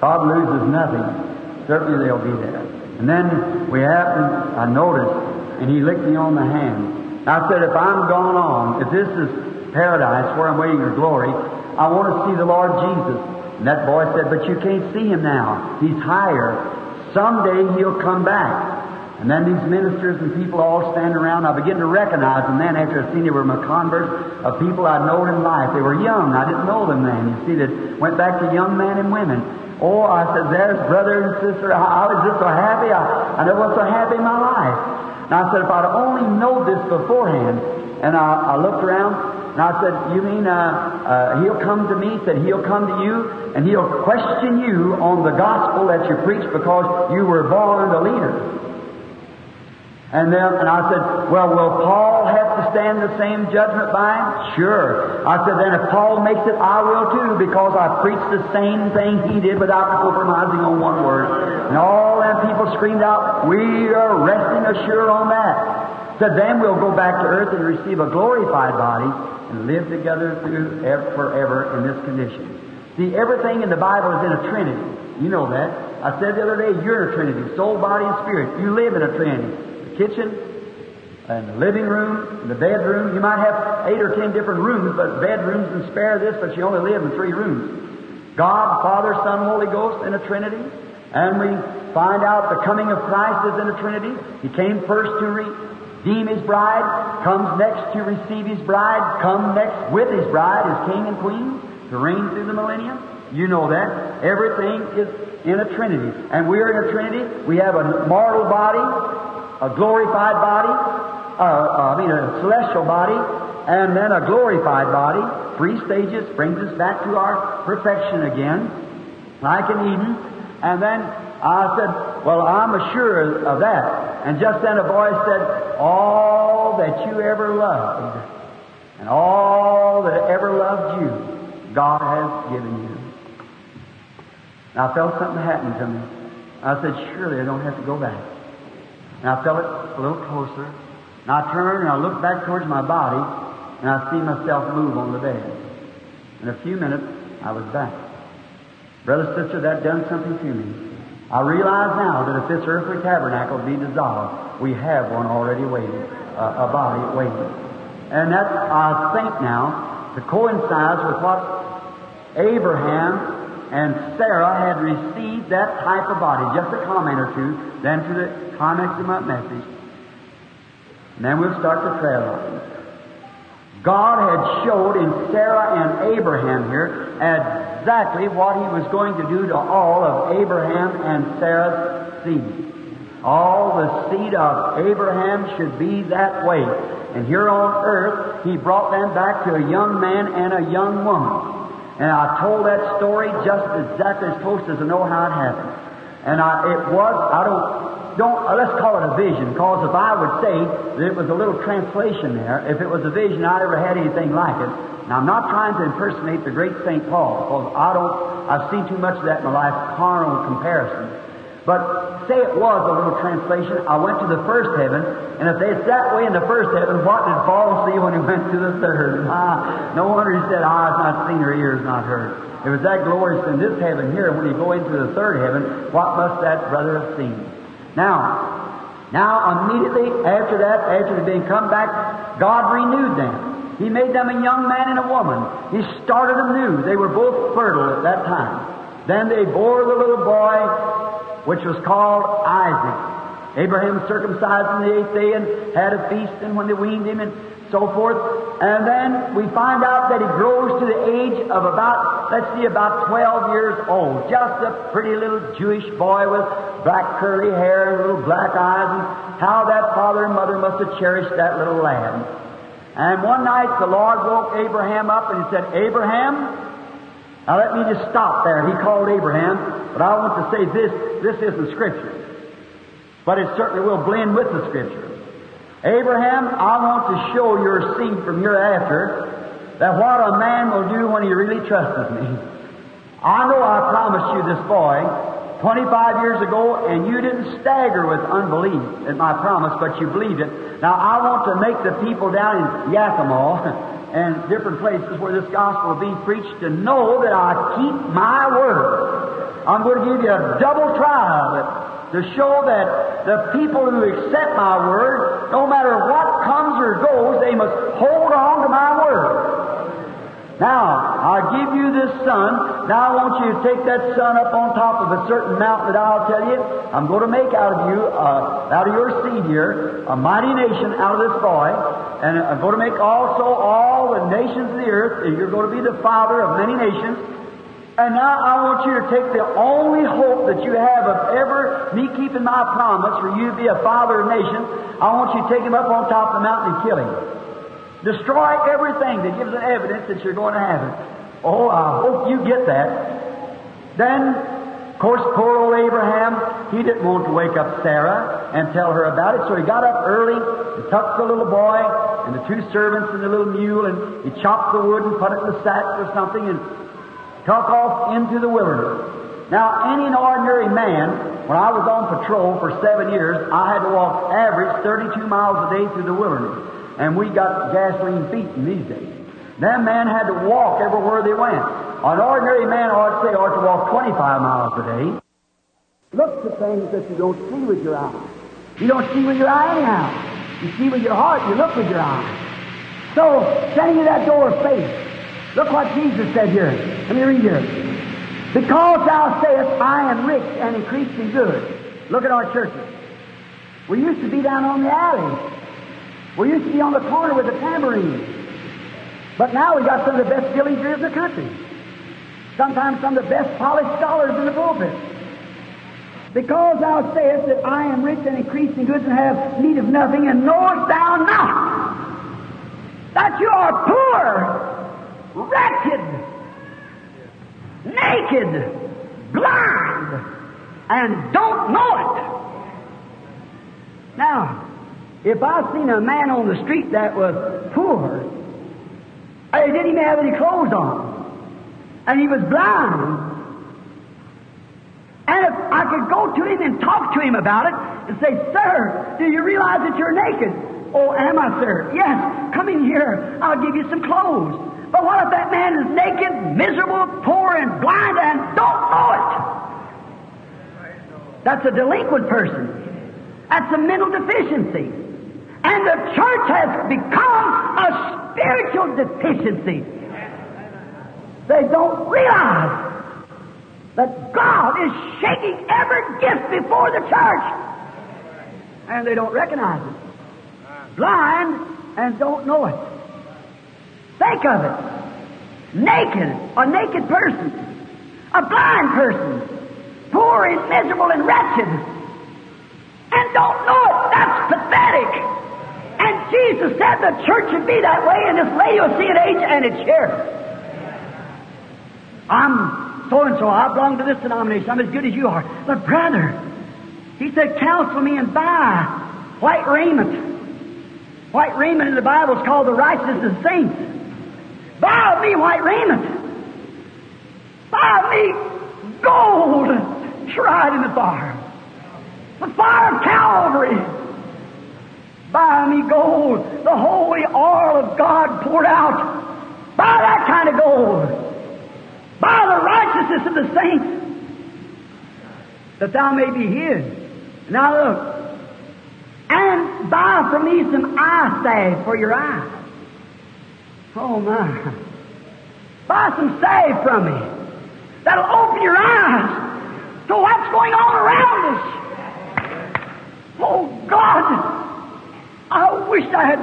Speaker 1: God loses nothing. Certainly they'll be there. And then we happened, I noticed, and he licked me on the hand. I said, if I'm gone on, if this is paradise where I'm waiting for glory, I want to see the Lord Jesus. And that boy said, but you can't see him now. He's higher. Someday he'll come back. And then these ministers and people all stand around. I begin to recognize them then after I seen they were my converts of people I'd known in life. They were young. I didn't know them then. You see, they went back to young men and women. Oh, I said, there's brother and sister. I was just so happy. I, I never was so happy in my life. And I said, if I'd only known this beforehand. And I, I looked around and I said, you mean uh, uh, he'll come to me? He said, he'll come to you and he'll question you on the gospel that you preach because you were born a leader. And then, and I said, well, will Paul have to stand the same judgment by him? Sure. I said, then if Paul makes it, I will too, because I preached the same thing he did without compromising on one word. And all them people screamed out, we are resting assured on that. Said, then we'll go back to earth and receive a glorified body and live together through forever in this condition. See, everything in the Bible is in a trinity. You know that. I said the other day, you're in a trinity, soul, body, and spirit. You live in a trinity kitchen and the living room and the bedroom. You might have eight or ten different rooms, but bedrooms and spare this, but you only live in three rooms. God, Father, Son, Holy Ghost in a Trinity. And we find out the coming of Christ is in a Trinity. He came first to redeem His bride, comes next to receive His bride, come next with His bride as King and Queen to reign through the millennium. You know that. Everything is in a Trinity. And we are in a Trinity. We have a mortal body, a glorified body, uh, uh, I mean a celestial body, and then a glorified body. Three stages brings us back to our perfection again, like in Eden. And then I said, Well, I'm assured of that. And just then a voice said, All that you ever loved, and all that ever loved you, God has given you. And I felt something happen to me. I said, Surely I don't have to go back. And I felt it a little closer. And I turned and I looked back towards my body, and I see myself move on the bed. In a few minutes, I was back. Brother, sister, that done something to me. I realize now that if this earthly tabernacle be dissolved, we have one already waiting, uh, a body waiting. And that, I think now, to coincide with what Abraham and Sarah had received that type of body. Just a comment or two, then to the climax of my message. And then we'll start the prayer line. God had showed in Sarah and Abraham here exactly what He was going to do to all of Abraham and Sarah's seed. All the seed of Abraham should be that way. And here on earth, He brought them back to a young man and a young woman. And I told that story just exactly as close as I know how it happened. And I, it was, I don't, don't, uh, let's call it a vision, because if I would say that it was a little translation there, if it was a vision, I'd ever had anything like it. Now, I'm not trying to impersonate the great St. Paul, because I don't, I've seen too much of that in my life, carnal comparison. But say it was a little translation, I went to the first heaven, and if it's that way in the first heaven, what did Paul see when he went to the third? Ah, no wonder he said, eyes not seen or ears not heard. It was that glorious in this heaven here, when you go into the third heaven, what must that brother have seen? Now, now immediately after that, after they being come back, God renewed them. He made them a young man and a woman. He started them new. They were both fertile at that time. Then they bore the little boy which was called Isaac. Abraham circumcised on the eighth day and had a feast, and when they weaned him and so forth. And then we find out that he grows to the age of about, let's see, about 12 years old. Just a pretty little Jewish boy with black curly hair and little black eyes, and how that father and mother must have cherished that little lad. And one night the Lord woke Abraham up and he said, Abraham, now let me just stop there. He called Abraham, but I want to say this, this isn't Scripture. But it certainly will blend with the Scripture. Abraham, I want to show your seed from your after that what a man will do when he really trusts me. I know I promised you this boy 25 years ago, and you didn't stagger with unbelief at my promise, but you believed it. Now I want to make the people down in Yakima and different places where this gospel will be preached to know that I keep my word. I'm going to give you a double trial of it to show that the people who accept my word, no matter what comes or goes, they must hold on to my word. Now, I'll give you this son. Now I want you to take that son up on top of a certain mountain that I'll tell you. I'm going to make out of you, uh, out of your seed here, a mighty nation out of this boy. And I'm going to make also all the nations of the earth. And you're going to be the father of many nations. And now I want you to take the only hope that you have of ever me keeping my promise for you to be a father of nations. I want you to take him up on top of the mountain and kill him. Destroy everything that gives an evidence that you're going to have it. Oh, I hope you get that. Then, of course, poor old Abraham, he didn't want to wake up Sarah. and tell her about it. So he got up early and took the little boy and the two servants and the little mule and he chopped the wood and put it in the sack or something and took off into the wilderness. Now, any ordinary man, when I was on patrol for seven years, I had to walk average 32 miles a day through the wilderness. And we got gasoline feet in these days. That man had to walk everywhere they went. An ordinary man ought to say ought to walk 25 miles a day. Look to things that you don't see with your eyes. You don't see with your eye anyhow. You see with your heart, you look with your eye. So, standing at that door of faith, look what Jesus said here. Let me read here. Because thou sayest, I am rich and increased in good. Look at our churches. We used to be down on the alley. We used to be on the corner with the tambourine. But now we got some of the best villagers in the country. Sometimes some of the best polished scholars in the pulpit. Because thou sayest that I am rich and increased in goods and have need of nothing, and knowest thou not that you are poor, wretched, naked, blind, and don't know it. Now, if I seen a man on the street that was poor, uh, and he didn't even have any clothes on, and he was blind, and if I could go to him and talk to him about it and say, Sir, do you realize that you're naked? Oh, am I, sir? Yes. Come in here. I'll give you some clothes. But what if that man is naked, miserable, poor, and blind and don't know it? That's a delinquent person. That's a mental deficiency. And the church has become a spiritual deficiency. They don't realize that God is shaking every gift before the church. And they don't recognize it. Blind and don't know it. Think of it. Naked, a naked person, a blind person, poor and miserable and wretched, and don't know it. That's pathetic. Jesus said the church should be that way, and this Laodicean age, and it's here. I'm so and so. I belong to this denomination. I'm as good as you are. But brother, he said, counsel me and buy white raiment. White raiment in the Bible is called the righteousness of saints. Buy me white raiment. Buy me gold tried in the fire. The fire of Calvary. Buy me gold, the holy oil of God poured out. Buy that kind of gold Buy the righteousness of the saints, that thou may be hid. Now look, and buy from me some eye salve for your eyes. Oh my. Buy some salve from me. That'll open your eyes to what's going on around us. Oh God, I wish I had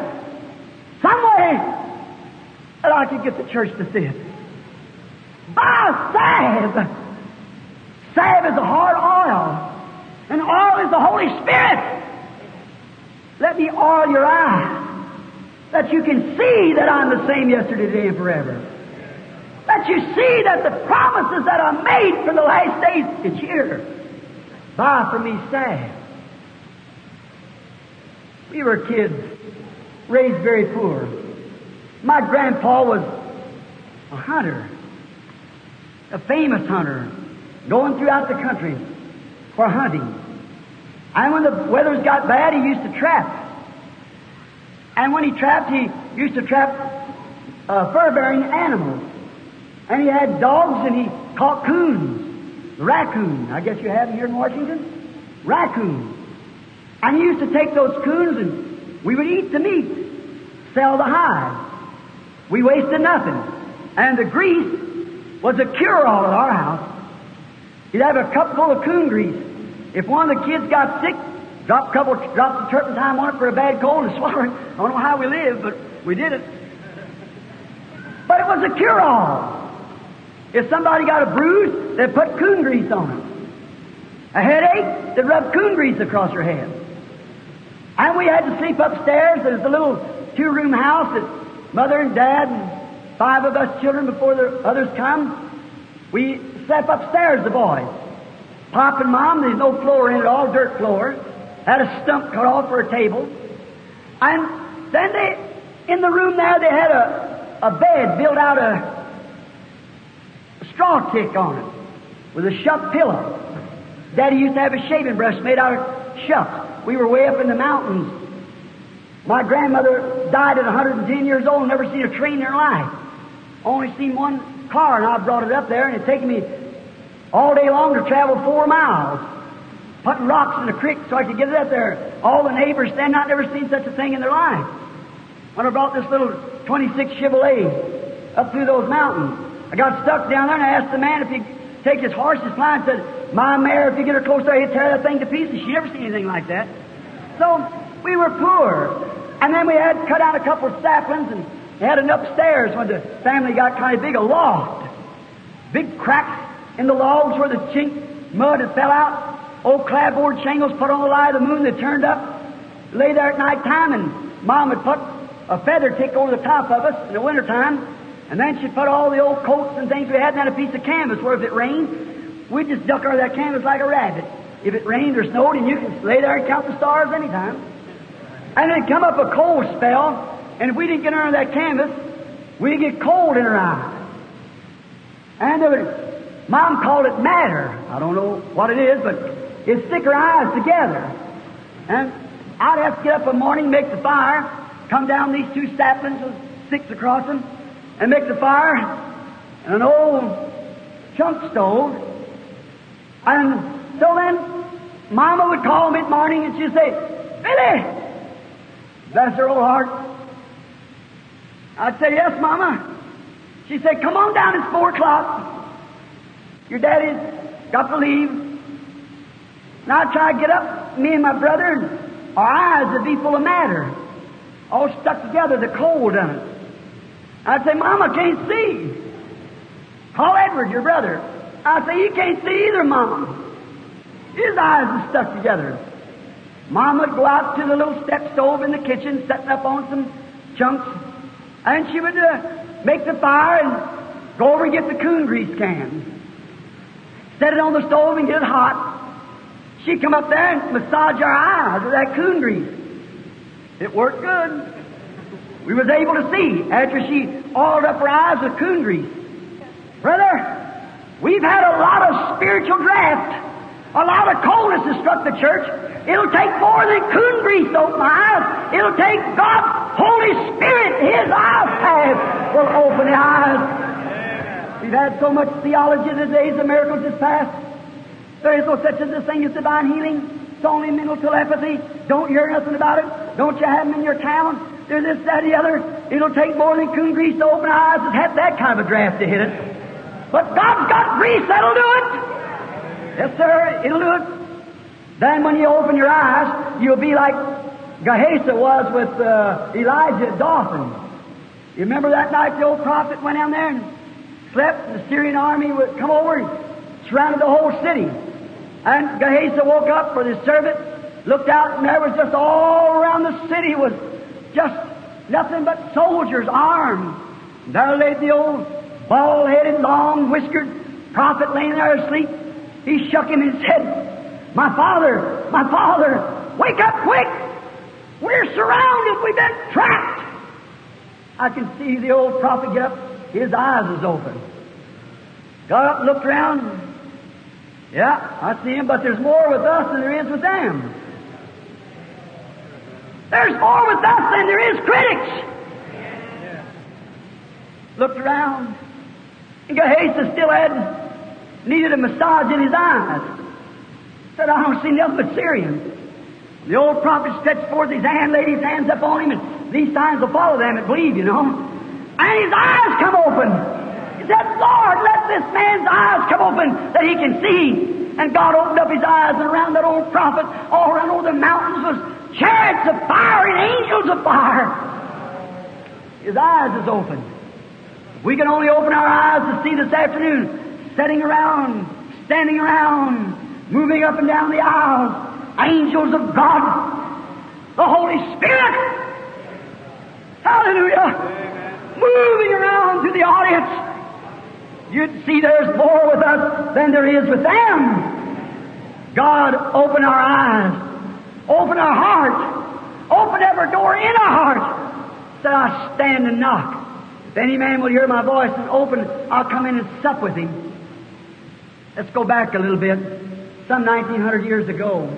Speaker 1: some way that I could get the church to see it by salve. Salve is a hard oil, and oil is the Holy Spirit. Let me oil your eyes, that you can see that I'm the same yesterday, today, and forever. That you see that the promises that are made for the last days is here. Buy from me salve. We were kids, raised very poor. My grandpa was a hunter a famous hunter, going throughout the country for hunting. And when the weathers got bad, he used to trap. And when he trapped, he used to trap uh, fur-bearing animals. And he had dogs, and he caught coons, raccoon. I guess you have them here in Washington, raccoon. And he used to take those coons, and we would eat the meat, sell the hide. We wasted nothing, and the grease was a cure-all at our house. You'd have a cup full of coon grease. If one of the kids got sick, drop a couple, drops of turpentine on it for a bad cold and swallow it. I don't know how we lived, but we did it. But it was a cure-all. If somebody got a bruise, they'd put coon grease on it. A headache, they'd rub coon grease across your head. And we had to sleep upstairs. There's a little two-room house that mother and dad and five of us children before the others come. We slept upstairs, the boys. Pop and Mom, there's no floor in it, all dirt floor. had a stump cut off for a table. And then they, in the room there, they had a, a bed built out of straw tick on it with a shuck pillow. Daddy used to have a shaving brush made out of shucks. We were way up in the mountains. My grandmother died at 110 years old, never seen a train in her life. Only seen one car, and I brought it up there, and it taken me all day long to travel four miles, putting rocks in the creek so I could get it up there. All the neighbors stand out, never seen such a thing in their life. When I brought this little 26 Chevrolet up through those mountains, I got stuck down there, and I asked the man if he'd take his horse's fly and said, My mare, if you get her close there, he'd tear that thing to pieces. She never seen anything like that. So we were poor. And then we had cut out a couple of saplings and had an upstairs when the family got kind of big, a loft. Big cracks in the logs where the chink mud had fell out. Old clapboard shingles put on the light of the moon that turned up. Lay there at night time and Mom would put a feather tick over the top of us in the wintertime. And then she'd put all the old coats and things we had and then a piece of canvas where if it rained, we'd just duck under that canvas like a rabbit. If it rained or snowed, and you could lay there and count the stars anytime. And it'd come up a cold spell, and if we didn't get under that canvas, we'd get cold in our eyes. And there would, Mom called it matter. I don't know what it is, but it'd stick her eyes together. And I'd have to get up in the morning, make the fire, come down these two saplings with sticks across them, and make the fire, and an old chunk stove. And so then, Mama would call me mid-morning, and she'd say, Billy, Bless her old heart. I'd say, Yes, Mama. She said, Come on down, it's four o'clock. Your daddy's got to leave. And I'd try to get up, me and my brother, and our eyes would be full of matter. All stuck together, the cold on it. I'd say, Mama can't see. Call Edward, your brother. I'd say, He can't see either, Mom. His eyes are stuck together. Mom would go out to the little step stove in the kitchen, setting up on some chunks, and she would uh, make the fire and go over and get the coon grease can. Set it on the stove and get it hot. She'd come up there and massage our eyes with that coon grease. It worked good. We was able to see after she oiled up her eyes with coon grease. Brother, we've had a lot of spiritual draft. A lot of coldness has struck the church. It'll take more than coon grease to open eyes. It'll take God's Holy Spirit, His eyes have, will open the eyes. We've had so much theology the days of miracles is past. There is no such as a thing as divine healing. It's only mental telepathy. Don't hear nothing about it. Don't you have them in your town? There's this, that, the other. It'll take more than coon grease to open eyes and have that kind of a draft to hit it. But God's got grease that'll do it. Yes, sir, it'll do it. Then when you open your eyes, you'll be like Gehazi was with uh, Elijah at. You remember that night the old prophet went down there and slept, and the Syrian army would come over and surrounded the whole city. And Gehazi woke up for his servant, looked out, and there was just all around the city was just nothing but soldiers armed. There lay the old bald-headed, long-whiskered prophet laying there asleep. He shook him and said, My father, my father, wake up quick! We're surrounded, we've been trapped! I can see the old prophet get up, his eyes is open. Got up and looked around. Yeah, I see him, but there's more with us than there is with them. There's more with us than there is critics. Looked around. And Gehazi still had needed a massage in his eyes. Said, I don't see nothing but Syrians. The old prophet stretched forth his hand, laid his hands up on him, and these signs will follow them that believe, you know. And his eyes come open. He said, Lord, let this man's eyes come open that he can see. And God opened up his eyes, and around that old prophet, all around all the mountains was chariots of fire and angels of fire. His eyes is open. We can only open our eyes to see this afternoon sitting around, standing around, moving up and down the aisles, angels of God, the Holy Spirit. Hallelujah. Moving around to the audience. You'd see there's more with us than there is with them. God, open our eyes. Open our heart. Open every door in our heart. Said, I stand and knock. If any man will hear my voice and open, I'll come in and sup with him. Let's go back a little bit. Some 1900 years ago,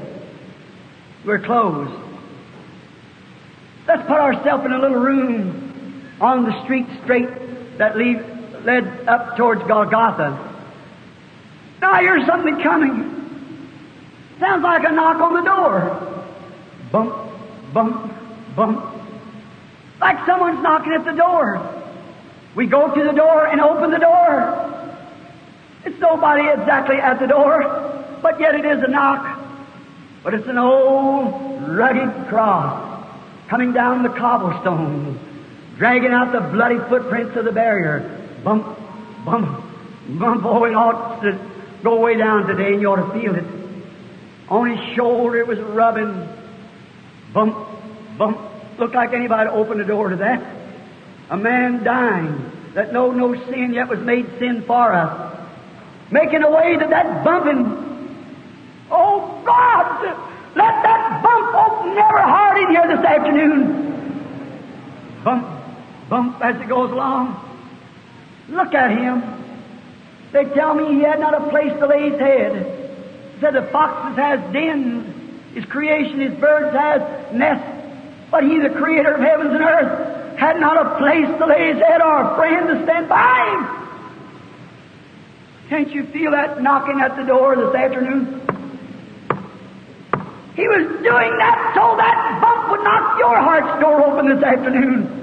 Speaker 1: we're closed. Let's put ourselves in a little room on the street straight that lead, led up towards Golgotha. Now I hear something coming. Sounds like a knock on the door. Bump, bump, bump. Like someone's knocking at the door. We go to the door and open the door. It's nobody exactly at the door, but yet it is a knock. But it's an old rugged cross coming down the cobblestones, dragging out the bloody footprints of the barrier. Bump, bump, bump. Oh, it ought to go way down today and you ought to feel it. On his shoulder it was rubbing. Bump, bump. Looked like anybody opened the door to that. A man dying that know no sin yet was made sin for us. Making a way to that bumping. Oh God, let that bump open every heart in here this afternoon. Bump, bump as it goes along. Look at him. They tell me he had not a place to lay his head. Said the foxes has dens, his creation, his birds has nests, but he, the creator of heavens and earth, had not a place to lay his head or a friend to stand by him. Can't you feel that knocking at the door this afternoon? He was doing that so that bump would knock your heart's door open this afternoon.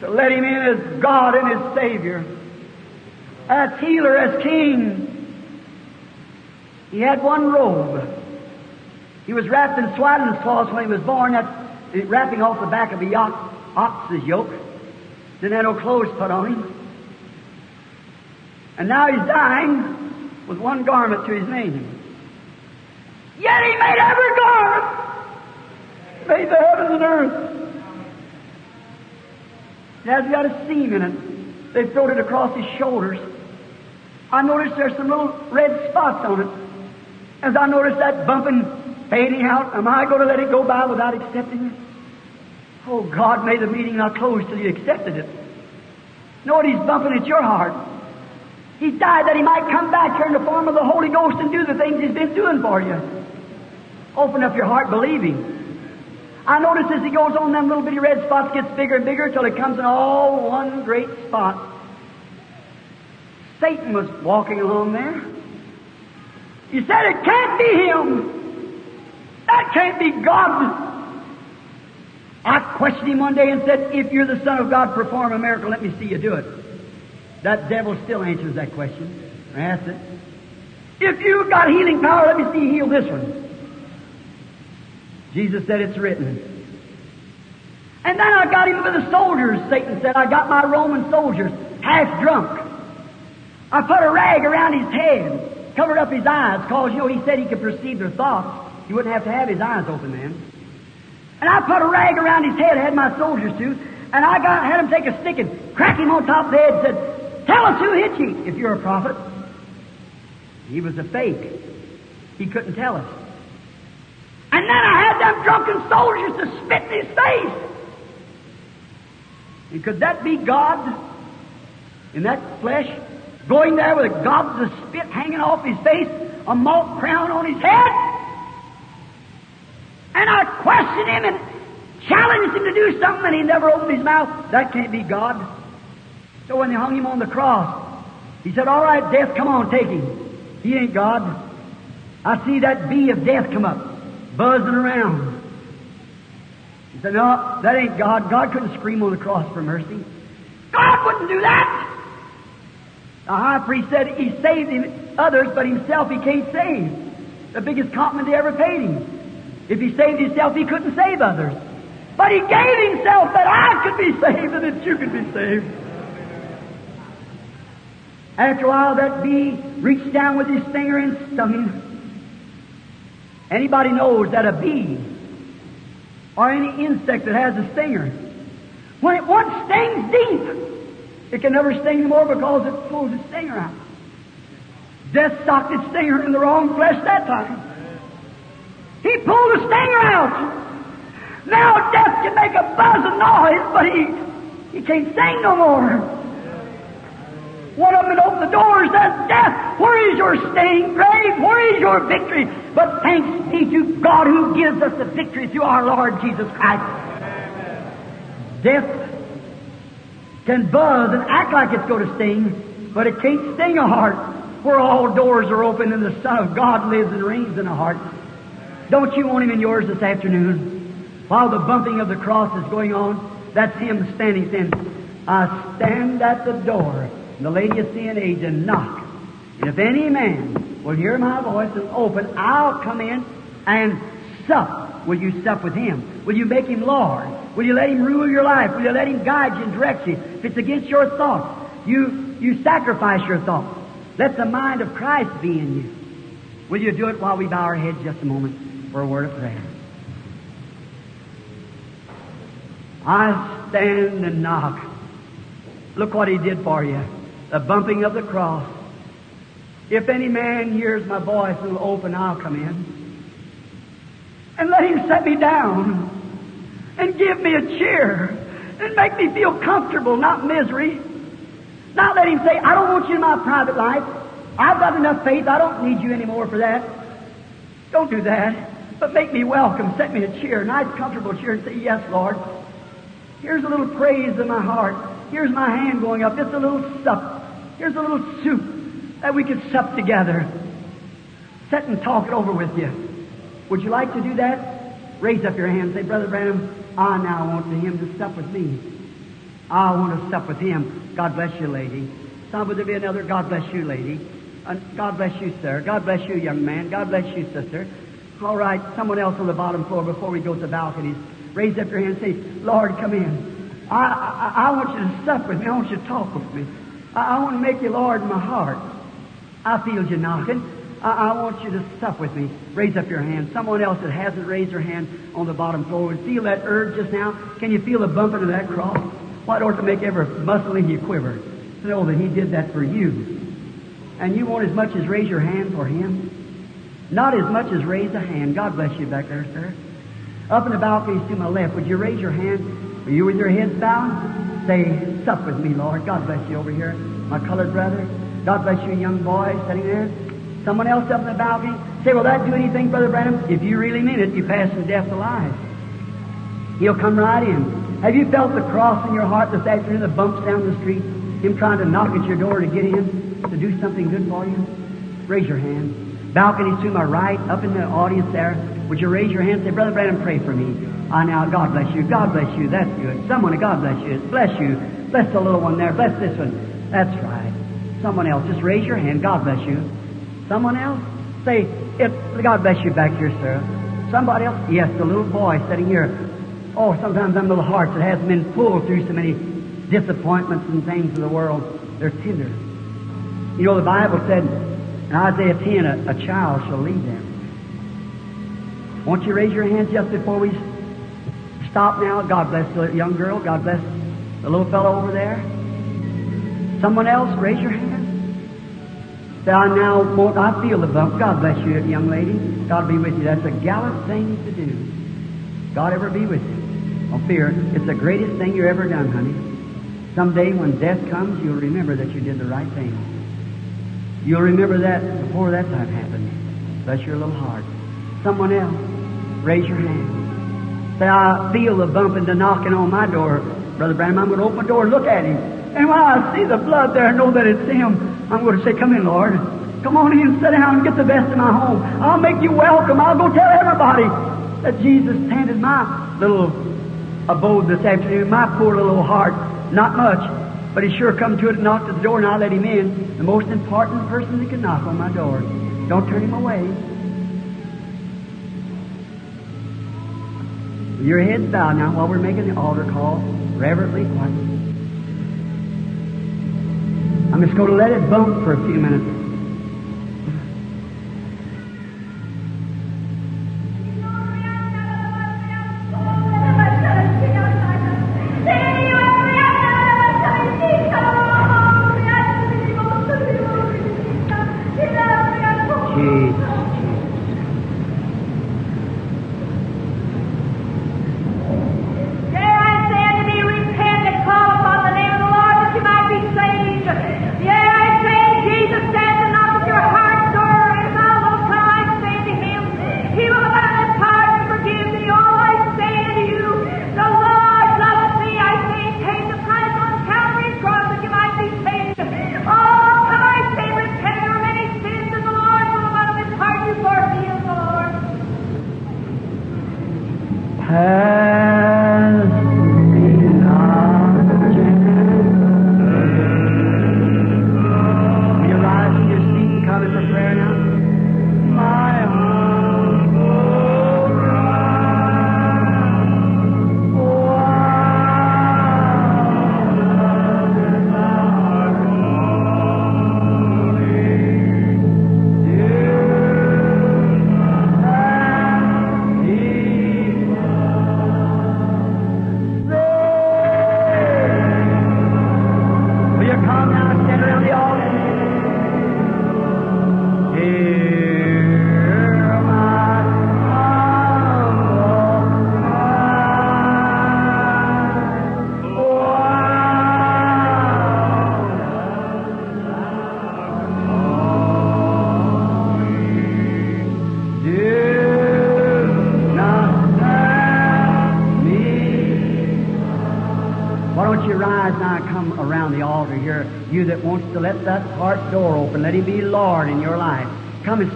Speaker 1: To let him in as God and his Savior, as healer, as King. He had one robe. He was wrapped in swaddling cloths when he was born. That's eh, wrapping off the back of a yacht, ox's yoke. Didn't have no clothes put on him. And now he's dying with one garment to his name. Yet he made every garment, made the heavens and earth. It has got a seam in it. They filled it across his shoulders. I noticed there's some little red spots on it. As I noticed that bumping, fading out, am I going to let it go by without accepting it? Oh, God made the meeting not close till you accepted it. Know what he's bumping at your heart. He died that he might come back here in the form of the Holy Ghost and do the things he's been doing for you. Open up your heart believing. I notice as he goes on, them little bitty red spots gets bigger and bigger till it comes in all one great spot. Satan was walking along there. You said it can't be him. That can't be God. I questioned him one day and said, if you're the Son of God, perform a miracle. Let me see you do it. That devil still answers that question. I asked it. If you've got healing power, let me see you heal this one. Jesus said it's written. And then I got him with the soldiers, Satan said. I got my Roman soldiers half drunk. I put a rag around his head, covered up his eyes, because, you know, he said he could perceive their thoughts. He wouldn't have to have his eyes open then. And I put a rag around his head, had my soldiers to, and I got had him take a stick and crack him on top of the head and said, Tell us who hit you if you're a prophet. He was a fake. He couldn't tell us. And then I had them drunken soldiers to spit in his face. And could that be God in that flesh? Going there with a gobs of spit hanging off his face, a malt crown on his head? And I questioned him and challenged him to do something, and he never opened his mouth. That can't be God. So when they hung him on the cross, he said, All right, death, come on, take him. He ain't God. I see that bee of death come up buzzing around. He said, No, that ain't God. God couldn't scream on the cross for mercy. God wouldn't do that. The high priest said he saved others, but himself he can't save. The biggest compliment he ever paid him. If he saved himself, he couldn't save others. But he gave himself that I could be saved and that you could be saved. After a while, that bee reached down with his finger and stung him. Anybody knows that a bee or any insect that has a stinger, when it once stings deep, it can never sting more because it pulls its stinger out. Death socked its stinger in the wrong flesh that time. He pulled the stinger out. Now death can make a buzz of noise, but he, he can't sing no more. One of them opened the door says, Death, where is your sting? Grave, where is your victory? But thanks be to God who gives us the victory through our Lord Jesus Christ. Death can buzz and act like it's going to sting, but it can't sting a heart where all doors are open and the Son of God lives and reigns in a heart. Don't you want Him in yours this afternoon? While the bumping of the cross is going on, that's Him standing saying, I stand at the door and the Laodicean age and knock. And if any man will hear my voice and open, I'll come in and sup. Will you sup with him? Will you make him Lord? Will you let him rule your life? Will you let him guide you and direct you? If it's against your thoughts, you, you sacrifice your thoughts. Let the mind of Christ be in you. Will you do it while we bow our heads just a moment for a word of prayer? I stand and knock. Look what he did for you the bumping of the cross. If any man hears my voice and will open, I'll come in. And let him set me down and give me a chair and make me feel comfortable, not misery. Not let him say, I don't want you in my private life. I've got enough faith. I don't need you anymore for that. Don't do that. But make me welcome. Set me a chair, a nice, comfortable chair, and say, Yes, Lord. Here's a little praise in my heart. Here's my hand going up. It's a little sup. Here's a little soup that we could sup together. Sit and talk it over with you. Would you like to do that? Raise up your hand and say, Brother Branham, I now want to him to sup with me. I want to sup with him. God bless you, lady. Some would there be another? God bless you, lady. God bless you, sir. God bless you, young man. God bless you, sister. All right, someone else on the bottom floor before we go to the balconies. Raise up your hand and say, Lord, come in. I, I, I want you to sup with me. I want you to talk with me. I, I want to make you Lord in my heart. I feel you knocking. I, I, want you to sup with me. Raise up your hand. Someone else that hasn't raised their hand on the bottom floor feel that urge just now. Can you feel the bumping of that cross? Why don't to make every muscle in you quiver to know that He did that for you? And you won't as much as raise your hand for Him? Not as much as raise a hand. God bless you back there, sir. Up in the balconies to my left, would you raise your hand? Are you with your heads bowed? Say, sup with me, Lord. God bless you over here, my colored brother. God bless you, young boy sitting there. Someone else up in the balcony. Say, will that do anything, Brother Branham? If you really mean it, you pass from death to life. He'll come right in. Have you felt the cross in your heart this afternoon, the bumps down the street? Him trying to knock at your door to get in, to do something good for you? Raise your hand. Balconies to my right, up in the audience there. Would you raise your hand and say, Brother Branham, pray for me? Ah, now, God bless you. God bless you. That's good. Someone, God bless you. Bless you. Bless the little one there. Bless this one. That's right. Someone else. Just raise your hand. God bless you. Someone else? Say, it, God bless you back here, sir. Somebody else? Yes, the little boy sitting here. Oh, sometimes them little hearts that hasn't been pulled through so many disappointments and things of the world, they're tender. You know, the Bible said in Isaiah 10, a, a child shall lead them. Won't you raise your hands just before we Stop now. God bless the young girl. God bless the little fellow over there. Someone else, raise your hand. I now won't, I feel the bump. God bless you, young lady. God be with you. That's a gallant thing to do. God ever be with you. Don't fear. It's the greatest thing you ever done, honey. Someday when death comes, you'll remember that you did the right thing. You'll remember that before that time happened. Bless your little heart. Someone else, raise your hand. Say, I feel the bumping, the knocking on my door. Brother Branham, I'm going to open the door and look at him. And when I see the blood there, I know that it's him. I'm going to say, come in, Lord. Come on in, sit down, and get the best of my home. I'll make you welcome. I'll go tell everybody that Jesus tended my little abode this afternoon, my poor little heart. Not much, but he sure come to it and knocked at the door, and I let him in. The most important person that can knock on my door. Don't turn him away. Your heads bowed now while we're making the altar call, reverently quiet. I'm just going to let it bump for a few minutes.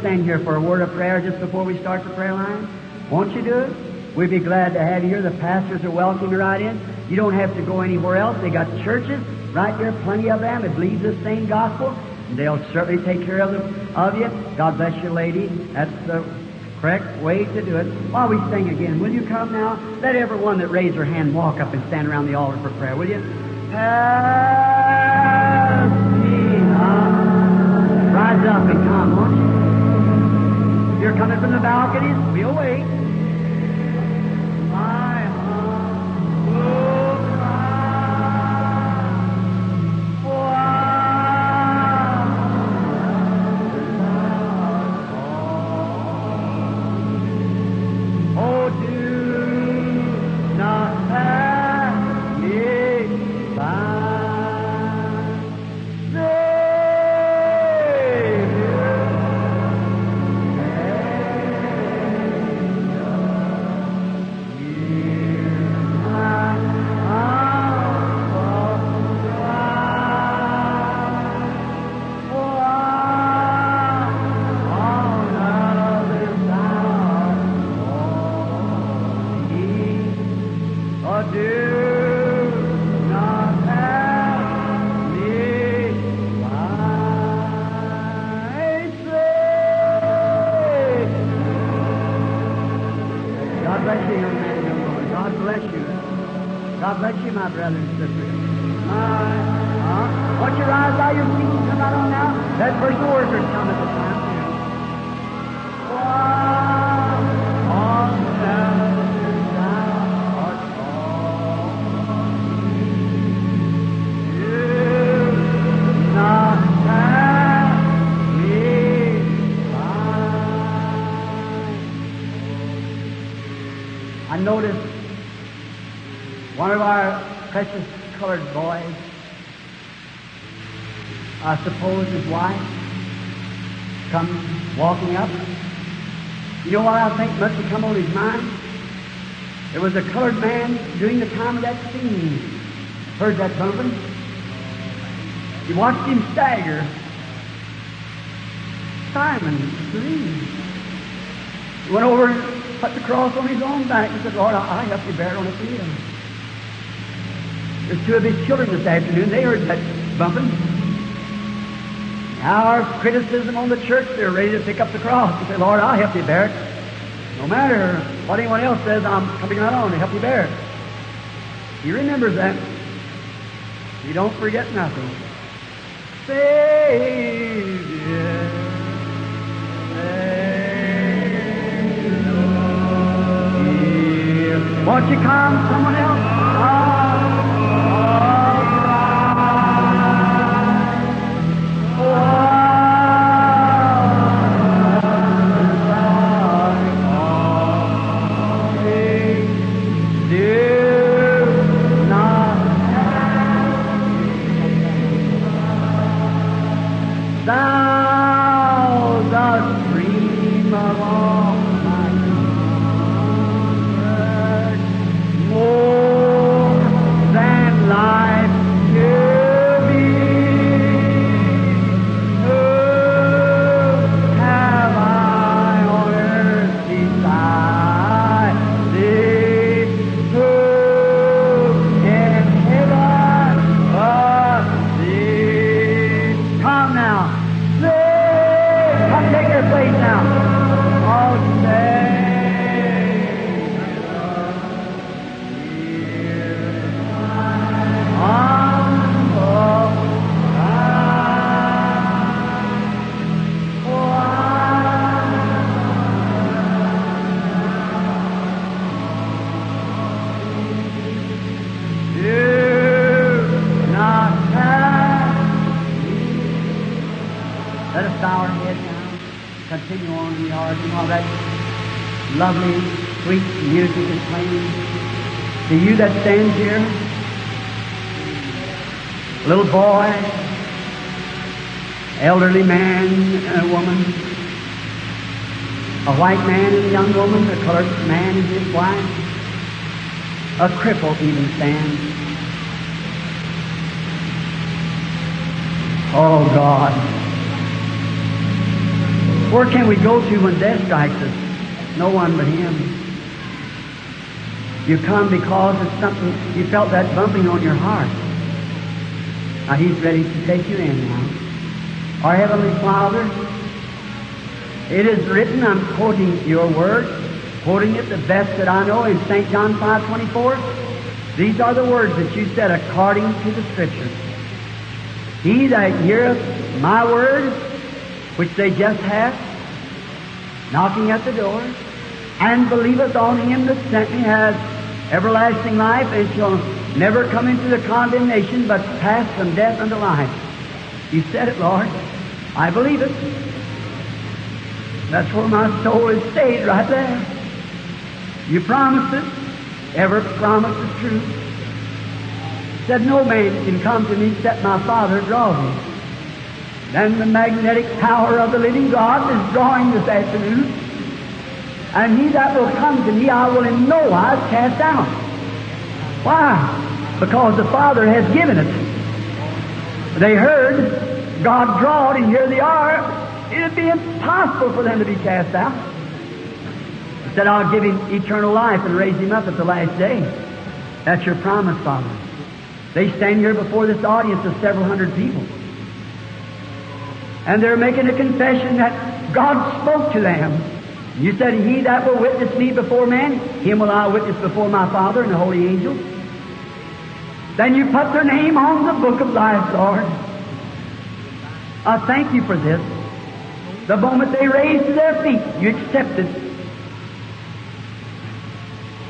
Speaker 1: Stand here for a word of prayer just before we start the prayer line. Won't you do it? We'd be glad to have you here. The pastors are welcome you right in. You don't have to go anywhere else. They got churches right there, plenty of them that believe the same gospel. And they'll certainly take care of, them, of you. God bless you, lady. That's the correct way to do it. While we sing again, will you come now? Let everyone that raised their hand walk up and stand around the altar for prayer, will you? Not. Rise up and come, won't you? You're coming from the balconies, we'll wait. Heard that bumping? He watched him stagger. Simon, please. He went over and put the cross on his own back and said, Lord, I- help you bear it on the field. There's two of his children this afternoon. They heard that bumping. Our criticism on the church, they're ready to pick up the cross and say, Lord, I'll help you bear it. No matter what anyone else says, I'm coming right on to help you bear it. He remembers that. You don't forget nothing. Savior. Savior. Won't you come, someone else? Do cripple even stand? Oh, God. Where can we go to when death strikes us? No one but Him. You come because of something, you felt that bumping on your heart. Now He's ready to take you in now. Our Heavenly Father, it is written, I'm quoting your word, quoting it the best that I know in St. John 5, 24. These are the words that you said according to the Scriptures. He that heareth my word, which they just have, knocking at the door, and believeth on him that sent me has everlasting life and shall never come into the condemnation, but pass from death unto life. You said it, Lord. I believe it. That's where my soul is stayed, right there. You promised it. Every promise the truth. Said no man can come to me except my Father draws him. Then the magnetic power of the living God is drawing this afternoon. And he that will come to me, I will in no wise cast out. Why? Because the Father has given it. They heard God drawed, and here they are. It'd be impossible for them to be cast out. Said, I'll give him eternal life and raise him up at the last day. That's your promise, Father. They stand here before this audience of several hundred people. And they're making a confession that God spoke to them. You said, He that will witness me before man, him will I witness before my Father and the holy angels. Then you put their name on the book of life, Lord. I thank you for this. The moment they raised their feet, you accepted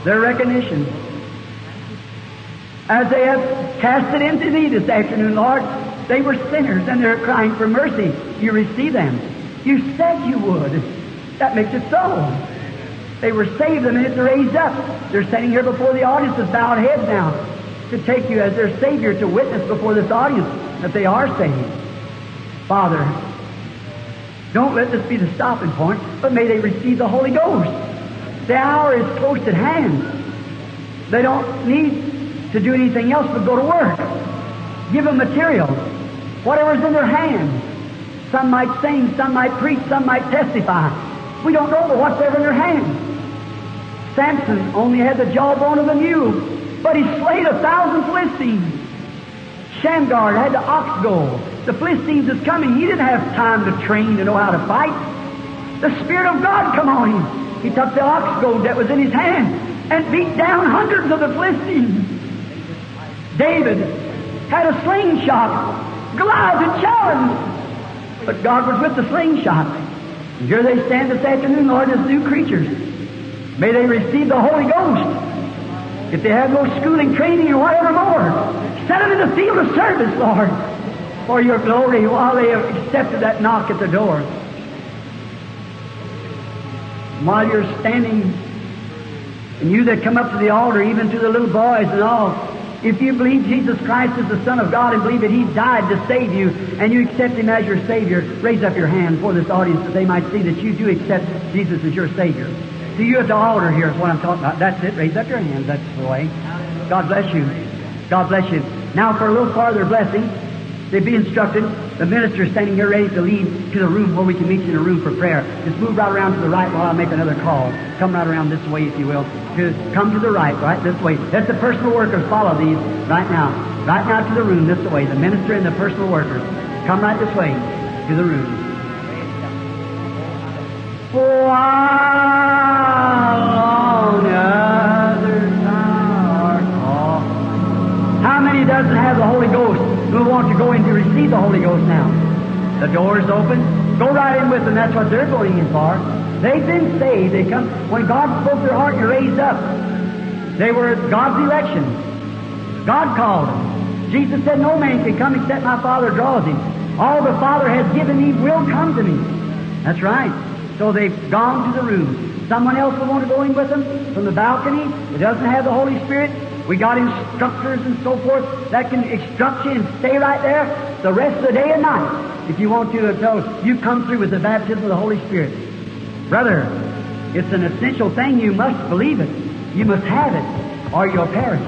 Speaker 1: their recognition. As they have cast it into thee this afternoon, Lord, they were sinners and they're crying for mercy. You receive them. You said you would. That makes it so. They were saved the minute they're raised up. They're sitting here before the audience with bowed heads now to take you as their Savior to witness before this audience that they are saved. Father, don't let this be the stopping point, but may they receive the Holy Ghost. The hour is close at hand. They don't need to do anything else but go to work. Give them material, whatever's in their hands. Some might sing, some might preach, some might testify. We don't know, but whatever in their hands. Samson only had the jawbone of a mule, but he slayed a thousand Philistines. Shamgar had the ox goad. The Philistines is coming. He didn't have time to train to know how to fight. The Spirit of God come on him. He took the ox goad that was in his hand and beat down hundreds of the Philistines. David had a slingshot. Goliath had challenged. But God was with the slingshot. And here they stand this afternoon, Lord, as new creatures. May they receive the Holy Ghost. If they have no schooling, training, or whatever more, set them in the field of service, Lord, for your glory while they have accepted that knock at the door. While you're standing, and you that come up to the altar, even to the little boys and all, if you believe Jesus Christ is the Son of God and believe that He died to save you, and you accept Him as your Savior, raise up your hand for this audience that they might see that you do accept Jesus as your Savior. To you at the altar here is what I'm talking about. That's it. Raise up your hands. That's the way. God bless you. God bless you. Now for a little farther blessing, they be instructed. The minister is standing here ready to lead to the room where we can meet you in a room for prayer. Just move right around to the right while I make another call. Come right around this way, if you will. To come to the right, right this way. Let the personal workers follow these right now. Right now to the room this way. The minister and the personal workers. Come right this way to the room. Are How many doesn't have the Holy Ghost who want to go in to receive the Holy Ghost now? The door's is open. Go right in with them. That's what they're going in for. They've been saved. They come when God spoke their heart. You raised up. They were at God's election. God called them. Jesus said, "No man can come except my Father draws him. All the Father has given me will come to me." That's right. So they've gone to the room. Someone else will want to go in with them from the balcony. It doesn't have the Holy Spirit. We got instructors and so forth that can instruct you and stay right there the rest of the day and night if you want to uh, until you come through with the baptism of the Holy Spirit. Brother, it's an essential thing. You must believe it. You must have it or you'll perish.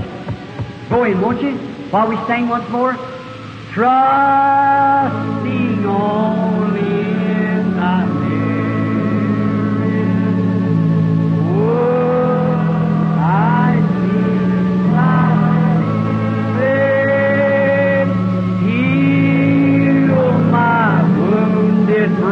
Speaker 1: Go in, won't you? While we sing once more. trusting only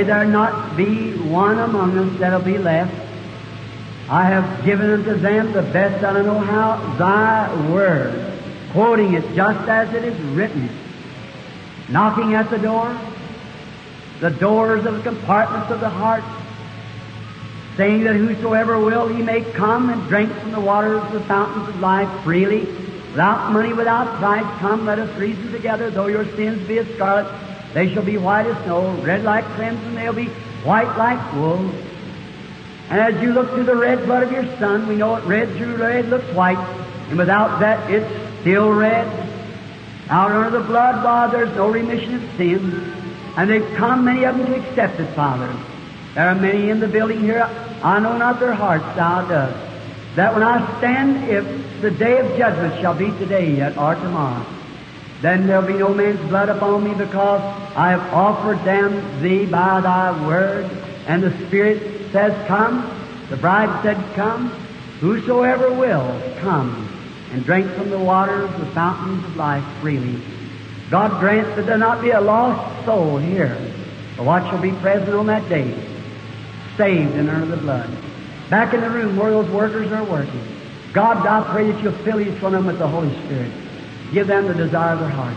Speaker 1: may there not be one among us that'll be left. I have given unto them the best that I know how, thy word, quoting it just as it is written, knocking at the door, the doors of the compartments of the heart, saying that whosoever will, he may come and drink from the waters of the fountains of life freely, without money, without price. Come, let us reason together. Though your sins be as scarlet, they shall be white as snow, red like crimson, they'll be white like wool. And as you look through the red blood of your Son, we know it red through red looks white, and without that it's still red. Out under the blood, Father, there's no remission of sin. And they've come, many of them, to accept it, Father. There are many in the building here, I know not their hearts, thou dost. That when I stand, if the day of judgment shall be today yet or tomorrow, then there'll be no man's blood upon me because I have offered them thee by thy word. And the Spirit says, Come. The bride said, Come. Whosoever will, come and drink from the waters, the fountains of life freely. God grant that there not be a lost soul here, but what shall be present on that day, saved and under the blood. Back in the room where those workers are working, God, I pray that you'll fill each one of them with the Holy Spirit. Give them the desire of their heart.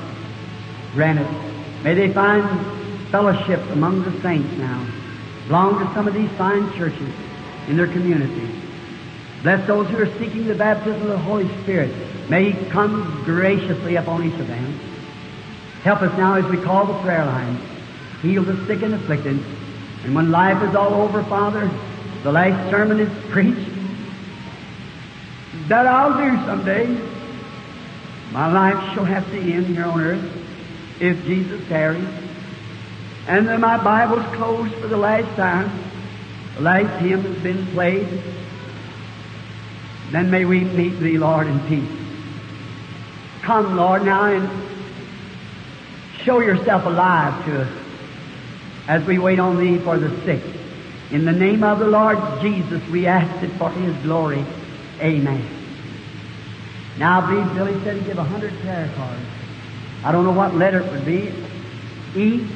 Speaker 1: Grant it. May they find fellowship among the saints now. Belong to some of these fine churches in their community. Bless those who are seeking the baptism of the Holy Spirit. May He come graciously upon each of them. Help us now as we call the prayer line. Heal the sick and afflicted. And when life is all over, Father, the last sermon is preached. That I'll do someday. My life shall have to end here on earth if Jesus tarries. And then my Bible's closed for the last time. The last hymn has been played. Then may we meet thee, Lord, in peace. Come, Lord, now and show yourself alive to us as we wait on thee for the sick. In the name of the Lord Jesus, we ask it for his glory. Amen. Now, I believe Billy said he'd give a hundred prayer cards. I don't know what letter it would be. E?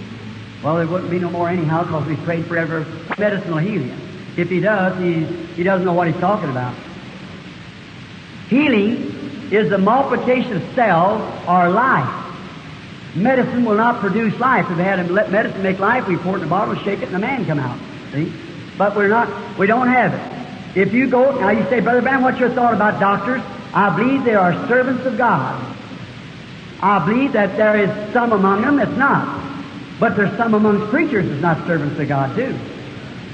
Speaker 1: Well, there wouldn't be no more anyhow because we prayed forever. Medicine will heal you. If he does, he, he doesn't know what he's talking about. Healing is the multiplication of cells or life. Medicine will not produce life. If they had let medicine make life, we pour it in a bottle, shake it, and a man come out. See? But we're not, we don't have it. If you go, now you say, Brother Branham, what's your thought about doctors? I believe they are servants of God. I believe that there is some among them that's not. But there's some amongst preachers that's not servants of God too.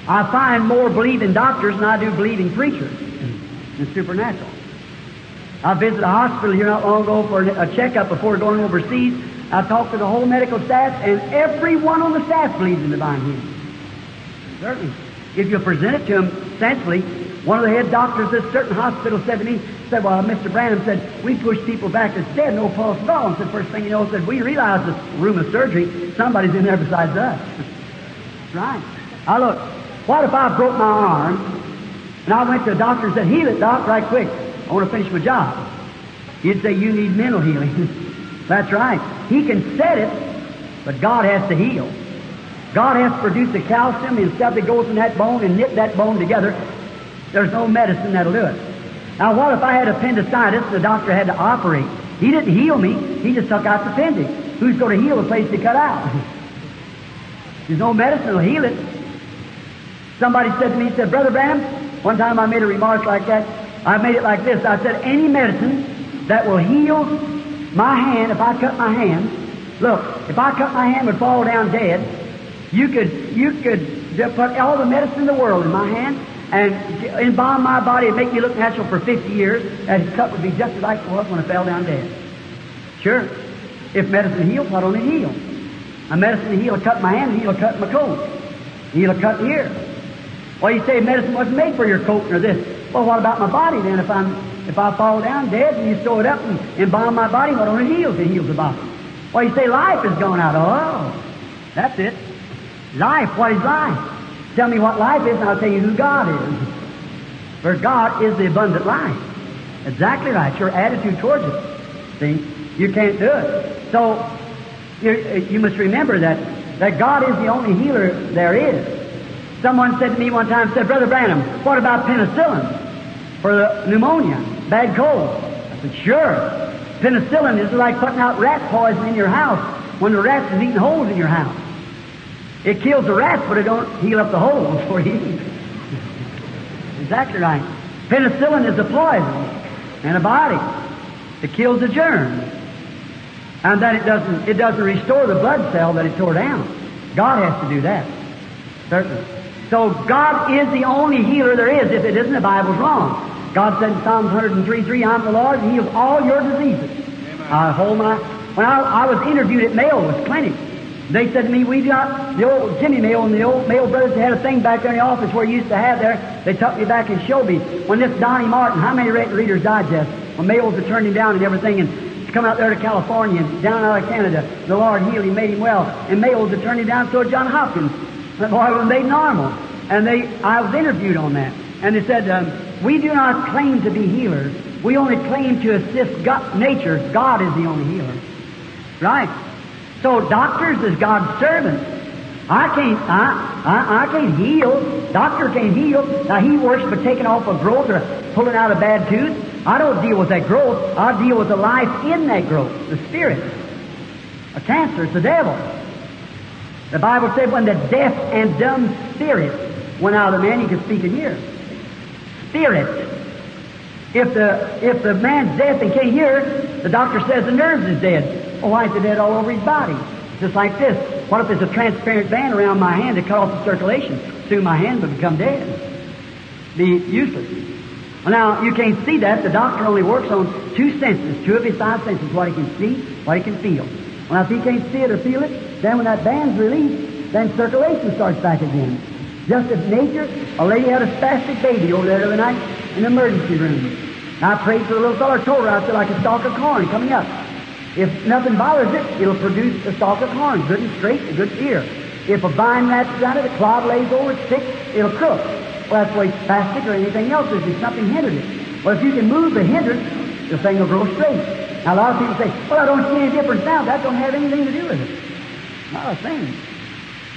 Speaker 1: I find more believing doctors than I do believing preachers in supernatural. I visited a hospital here not long ago for a checkup before going overseas. I talked to the whole medical staff, and everyone on the staff believes in divine healing. Certainly. If you present it to them sensibly, one of the head doctors at a certain hospital said to me, said, well, Mr. Branham said, we push people back that's dead, no pulse at all. And said, first thing you know, said, we realize this room of surgery, somebody's in there besides us. Right. Now look, what if I broke my arm, and I went to a doctor and said, heal it, doc, right quick. I want to finish my job. You'd say, you need mental healing. That's right. He can set it, but God has to heal. God has to produce the calcium and stuff that goes in that bone and knit that bone together. There's no medicine that'll do it. Now, what if I had appendicitis and the doctor had to operate? He didn't heal me. He just took out the appendix. Who's going to heal the place he cut out? There's no medicine will heal it. Somebody said to me, he said, Brother Branham, one time I made a remark like that. I made it like this. I said, any medicine that will heal my hand, if I cut my hand, look, if I cut my hand would fall down dead, you could, you could put all the medicine in the world in my hand and embalm my body and make me look natural for 50 years, his cut would be just like it was when I fell down dead. Sure. If medicine heals, why don't it heal? A medicine heal cut my hand, heal cut my coat. Heal cut here. Well, you say medicine wasn't made for your coat or this. Well, what about my body then? If I'm if I fall down dead and you sew it up and embalm my body, what only heals? It heals the body. Well, you say life is gone out. Oh, that's it. Life. What is life? Tell me what life is, and I'll tell you who God is. For God is the abundant life. Exactly right. Your attitude towards it. See, you can't do it. So you, must remember that that God is the only healer there is. Someone said to me one time, said, Brother Branham, what about penicillin for the pneumonia, bad cold? I said, sure. Penicillin is like putting out rat poison in your house when the rats is eating holes in your house. It kills the rats, but it don't heal up the holes for you. exactly right. Penicillin is a poison in a body. It kills the germ. And then it doesn't, it doesn't restore the blood cell that it tore down. God has to do that. Certainly. So God is the only healer there is. If it isn't, the Bible's wrong. God said in Psalms 103, 3, I'm the Lord and heals all your diseases. Amen. I hold my, when I, I was interviewed at Mayo with clinic, they said to me, we got the old Jimmy Mayo and the old Mayo brothers had a thing back there in the office where you used to have there. They took me back and showed me when this Donny Morton, how many read Reader's Digest? When Mayos had turned him down and everything and come out there to California down out of Canada. The Lord healed him, made him well. And Mayos had turned him down, so John Hopkins. The boy was made normal. And they, I was interviewed on that. And they said, um, we do not claim to be healers. We only claim to assist God, nature. God is the only healer. Right? So doctors is God's servants. I can't, I, I, I can't heal. Doctor can't heal. Now he works for taking off a growth or pulling out a bad tooth. I don't deal with that growth. I deal with the life in that growth, the spirit. A cancer, it's the devil. The Bible said when the deaf and dumb spirit went out of the man, he could speak and hear. Spirit. If the if the man's deaf and can't hear, the doctor says the nerves is dead. Well, why is it dead all over his body? Just like this. What if there's a transparent band around my hand to cut off the circulation? Soon my hand would become dead. Be useless. Well, now, you can't see that. The doctor only works on two senses, two of his five senses, what he can see, what he can feel. Well, now, if he can't see it or feel it, then when that band's released, then circulation starts back again. Just as nature, a lady had a spastic baby over there the other night in the emergency room. I prayed for the little fellow, told her, I said, like a stalk of corn coming up. If nothing bothers it, it'll produce a stalk of corn, good and straight, a good ear. If a vine wraps around it, a clod lays over it, thick, it'll crook. Well, that's the way spastic or anything else is. If something hinders it. Well, if you can move the hindrance, the thing will grow straight. Now, a lot of people say, well, I don't see any difference now. That don't have anything to do with it. Not a thing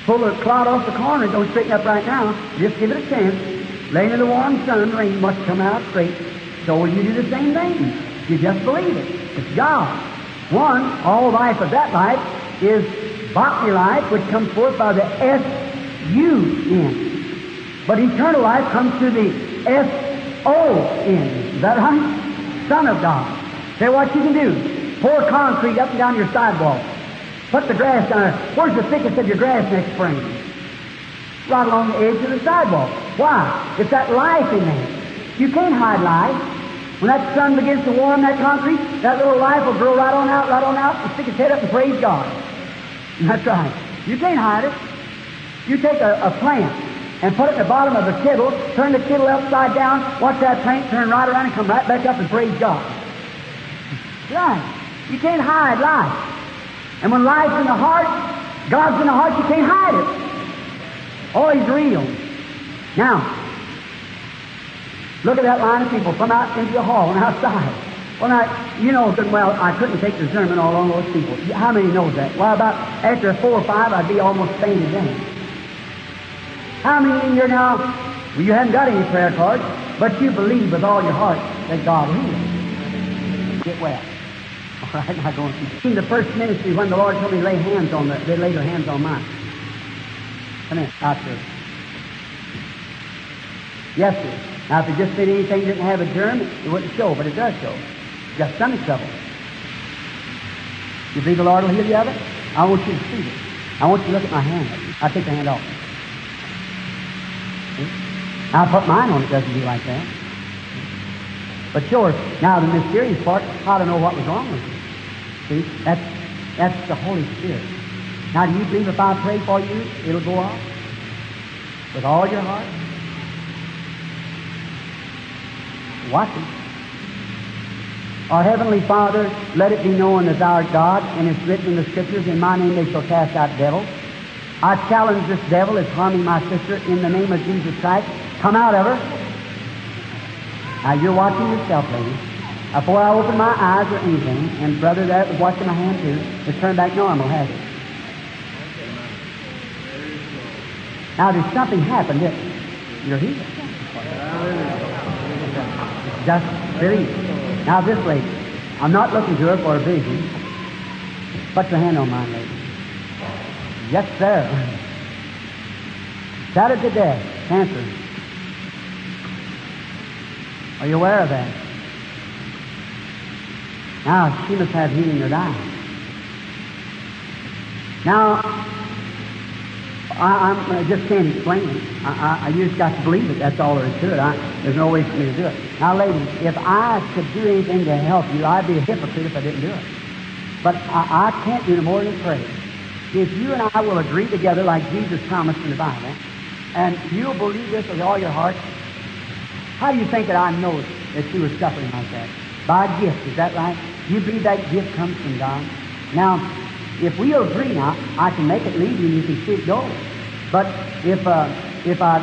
Speaker 1: pull the cloud off the corner, don't straighten up right now. Just give it a chance. Laying in the warm sun, rain must come out straight. So you do the same thing. You just believe it. It's God. One, all life of that life is bodily life, which comes forth by the S-U-N. But eternal life comes to the S-O-N. Is that right? Son of God. Say what you can do. Pour concrete up and down your sidewalk. Put the grass down. Where's the thickest of your grass next spring? Right along the edge of the sidewalk. Why? It's that life in there. You can't hide life. When that sun begins to warm that concrete, that little life will grow right on out, right on out, and stick its head up and praise God. That's right. You can't hide it. You take a, a plant and put it in the bottom of a kettle, turn the kettle upside down, watch that plant turn right around and come right back up and praise God. Right. You can't hide life. And when life's in the heart, God's in the heart, you can't hide it. Oh, He's real. Now, look at that line of people come out into the hall and outside. Well, now, you know well I couldn't take the sermon all on those people. How many knows that? Well, about after four or five, I'd be almost fainted down. How many in here now, well, you haven't got any prayer cards, but you believe with all your heart that God heals. Get well. All right, now go on. In the first ministry, when the Lord told me to lay hands on the, they laid their hands on mine. Come in, out there. Yes, sir. Now, if it just said anything didn't have a germ, it wouldn't show, but it does show. Got stomach trouble. You believe the Lord will heal you of it? I want you to see it. I want you to look at my hand. I'll take the hand off. I put mine on, it doesn't do like that. But yours, now the mysterious part, I don't know what was wrong with you. See, that's, that's the Holy Spirit. Now, do you believe if I pray for you, it'll go off? With all your heart? Watch it. Our Heavenly Father, let it be known as our God, and it's written in the Scriptures, in my name they shall cast out devils. I challenge this devil that's harming my sister in the name of Jesus Christ. Come out of her. Now you're watching yourself, lady. Before I open my eyes or anything, and brother that was watching my hand too, it's turned back normal, has it? Now there's something happened. It, you're healed. Just believe. Now this lady, I'm not looking to her for a vision. Put your hand on mine, lady. Yes, sir. Shouted to death. Cancer. Are you aware of that? Now, she must have healing or dying. Now, I, I just can't explain it. I, I, I just got to believe it. That's all there is to it. I, there's no way for me to do it. Now, ladies, if I could do anything to help you, I'd be a hypocrite if I didn't do it. But I, I can't do no more than pray. If you and I will agree together like Jesus promised in the Bible, and you'll believe this with all your heart, how do you think that I know that she was suffering like that? By gift, is that right? You believe that gift comes from God? Now, if we agree now, I can make it leave you and you can see it go. But if uh, if I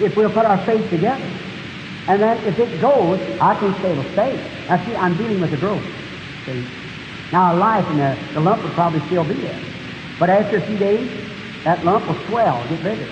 Speaker 1: if we'll put our faith together, and then if it goes, I can say it'll stay. Now see, I'm dealing with the growth. See? Now a life and the, the lump will probably still be there. But after a few days, that lump will swell, get bigger.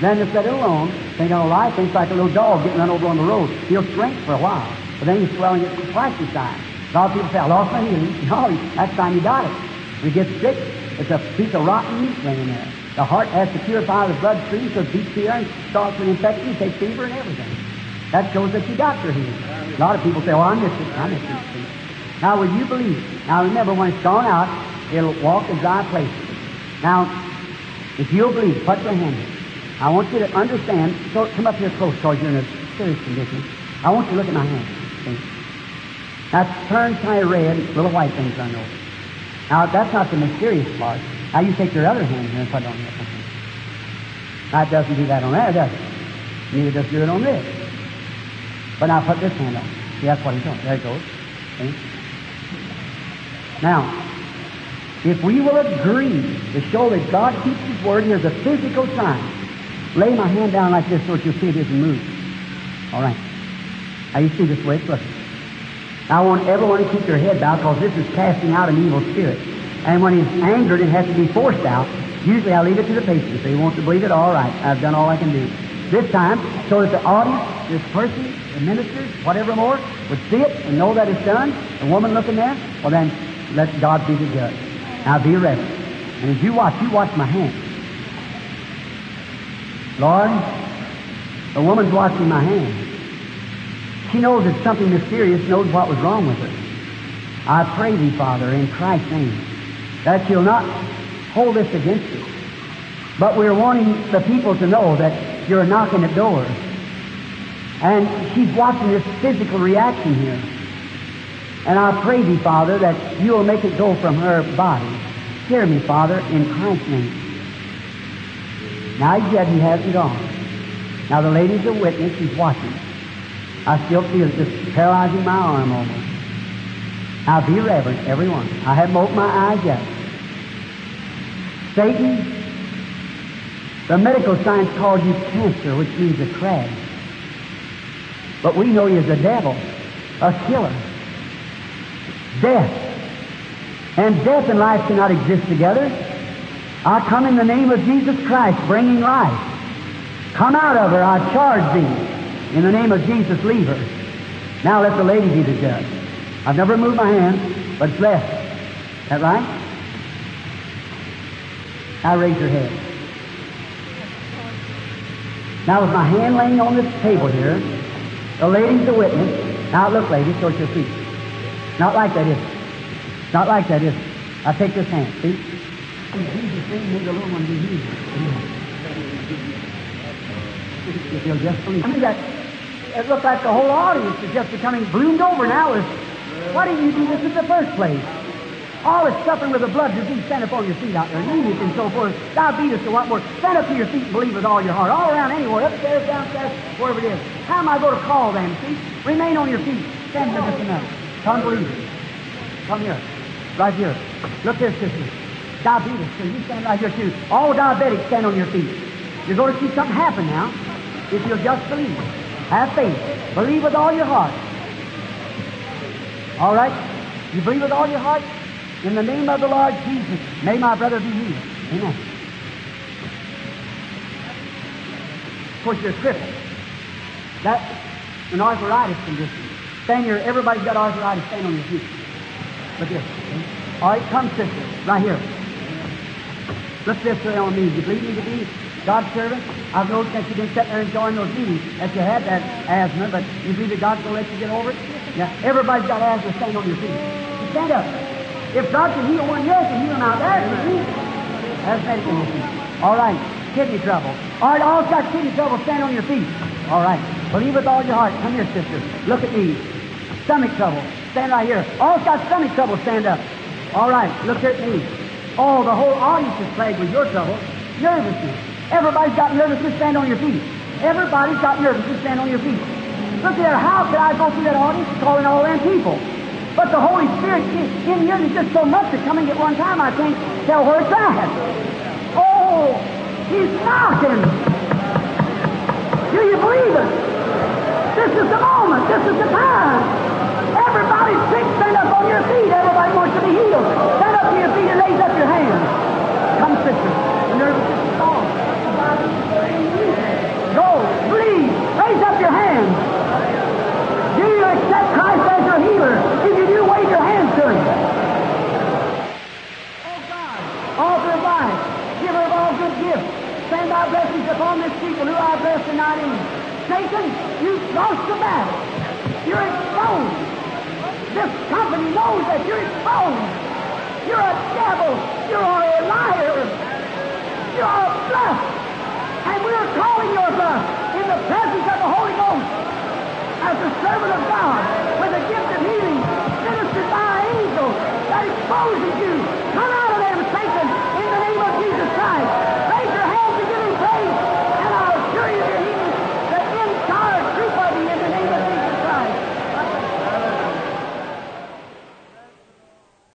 Speaker 1: Then just let it alone. Think on life, things like a little dog getting run over on the road. He'll shrink for a while, but then he's swelling it twice the size. A lot of people say, I lost my hearing. No, that's time you got it. When it gets sick, it's a piece of rotten meat laying there. The heart has to purify the bloodstream so it beats air and starts an infection, takes fever and everything. That shows that you got your healing. A lot of people say, well, I missed it. I missed it. Now, will you believe? Now, remember, when it's gone out, it'll walk in dry places. Now, if you'll believe, put your hand in. I want you to understand. So come up here close because you're in a serious condition. I want you to look at my hand. It turns of red, little white things run over. Now, that's not the mysterious part. Now, you take your other hand here and put it on here. Now, it doesn't do that on there, does it? Neither does do it on this. But now, put this hand on. See, that's what he's doing. There it goes. See? Now, if we will agree to show that God keeps His word, here's a physical sign. Lay my hand down like this so that you'll see it doesn't move. All right. Now you see this way looking. Now I want everyone to keep their head bowed because this is casting out an evil spirit. And when he's angered, it has to be forced out. Usually I leave it to the patient. If they want to believe it, all right. I've done all I can do. This time, so that the audience, this person, the ministers, whatever more, would see it and know that it's done. The woman looking there, well then, let God be the judge. Now be ready. And as you watch, you watch my hand. Lord, the woman's watching my hand. She knows it's something mysterious, knows what was wrong with her. I pray thee, Father, in Christ's name, that you'll not hold this against you. But we're wanting the people to know that you're knocking at doors. And she's watching this physical reaction here. And I pray thee, Father, that you will make it go from her body. Hear me, Father, in Christ's name. Now yet he hasn't gone. Now the lady's a witness, she's watching. I still feel it just paralyzing my arm almost. Now be reverent, everyone. I haven't opened my eyes yet. Satan, the medical science calls you cancer, which means a crab. But we know you as a devil, a killer, death. And death and life cannot exist together. I come in the name of Jesus Christ, bringing life. Come out of her, I charge thee. In the name of Jesus, leave her. Now let the lady be the judge. I've never moved my hand, but it's left. That right? Now raise your head. Now with my hand laying on this table here, the lady's the witness. Now look, lady, show your feet. Not like that, is it? Not like that, is it? I take this hand, see? Jesus' name the little one be healed. If you'll just believe. It looked like the whole audience is just becoming bloomed over now. Why didn't you do this in the first place? All is suffering with the blood disease. Stand up on your feet out there. Anemic and so forth. Diabetes or what more. Stand up to your feet and believe with all your heart. All around anywhere. Upstairs, downstairs, wherever it is. How am I going to call them? See? Remain on your feet. Stand here just a minute. Come believe. Come here. Right here. Look here, sister. Diabetes. So you stand right here too. All diabetics stand on your feet. You're going to see something happen now. If you'll just believe. Have faith. Believe with all your heart. All right? You believe with all your heart? In the name of the Lord Jesus, may my brother be healed. Amen. Of course, you're crippled. That's an arthritis condition. Stand here. Everybody's got arthritis. Stand on your feet. Look here. All right, come, sister. Right here. Look this way on me. You believe me to be God's servant? I've noticed that you've been sitting there enjoying those meetings, that you had that asthma, but you believe that God's going to let you get over it? Yeah. Everybody's got asthma. Stand on your feet. Stand up. If God can heal one here, can heal him out there. That's medical. All right. Kidney trouble. All right, all's got kidney trouble. Stand on your feet. All right. Believe with all your heart. Come here, sister. Look at me. Stomach trouble. Stand right here. All's got stomach trouble. Stand up. All right. Look at me. Oh, the whole audience is plagued with your trouble. Nervousness. Everybody's got nervousness. Stand on your feet. Everybody's got nervousness. Stand on your feet. Look there. How could I go through that audience calling all them people? But the Holy Spirit in here, there's just so much to coming at one time, I can't tell where it's at. Oh, He's knocking. Do you believe it? This is the moment. This is the time. Everybody's sick. Stand up on your feet. Everybody wants to be healed. Stand up to your feet and raise up your hands. Come, sister. The nervous system gone. Believe. Raise up your hands. Do you accept Christ as your healer? If you do, wave your hands to Him. Oh God, author of life, giver of all good gifts, send thy blessings upon this people who I bless tonight in. Satan, you've lost the battle. You're exposed. This company knows that you're exposed. You're a devil. You're a liar. You're a bluff. And we're calling your bluff the presence of the Holy Ghost as a servant of God with the gift of healing. Ministered by angels that exposes you.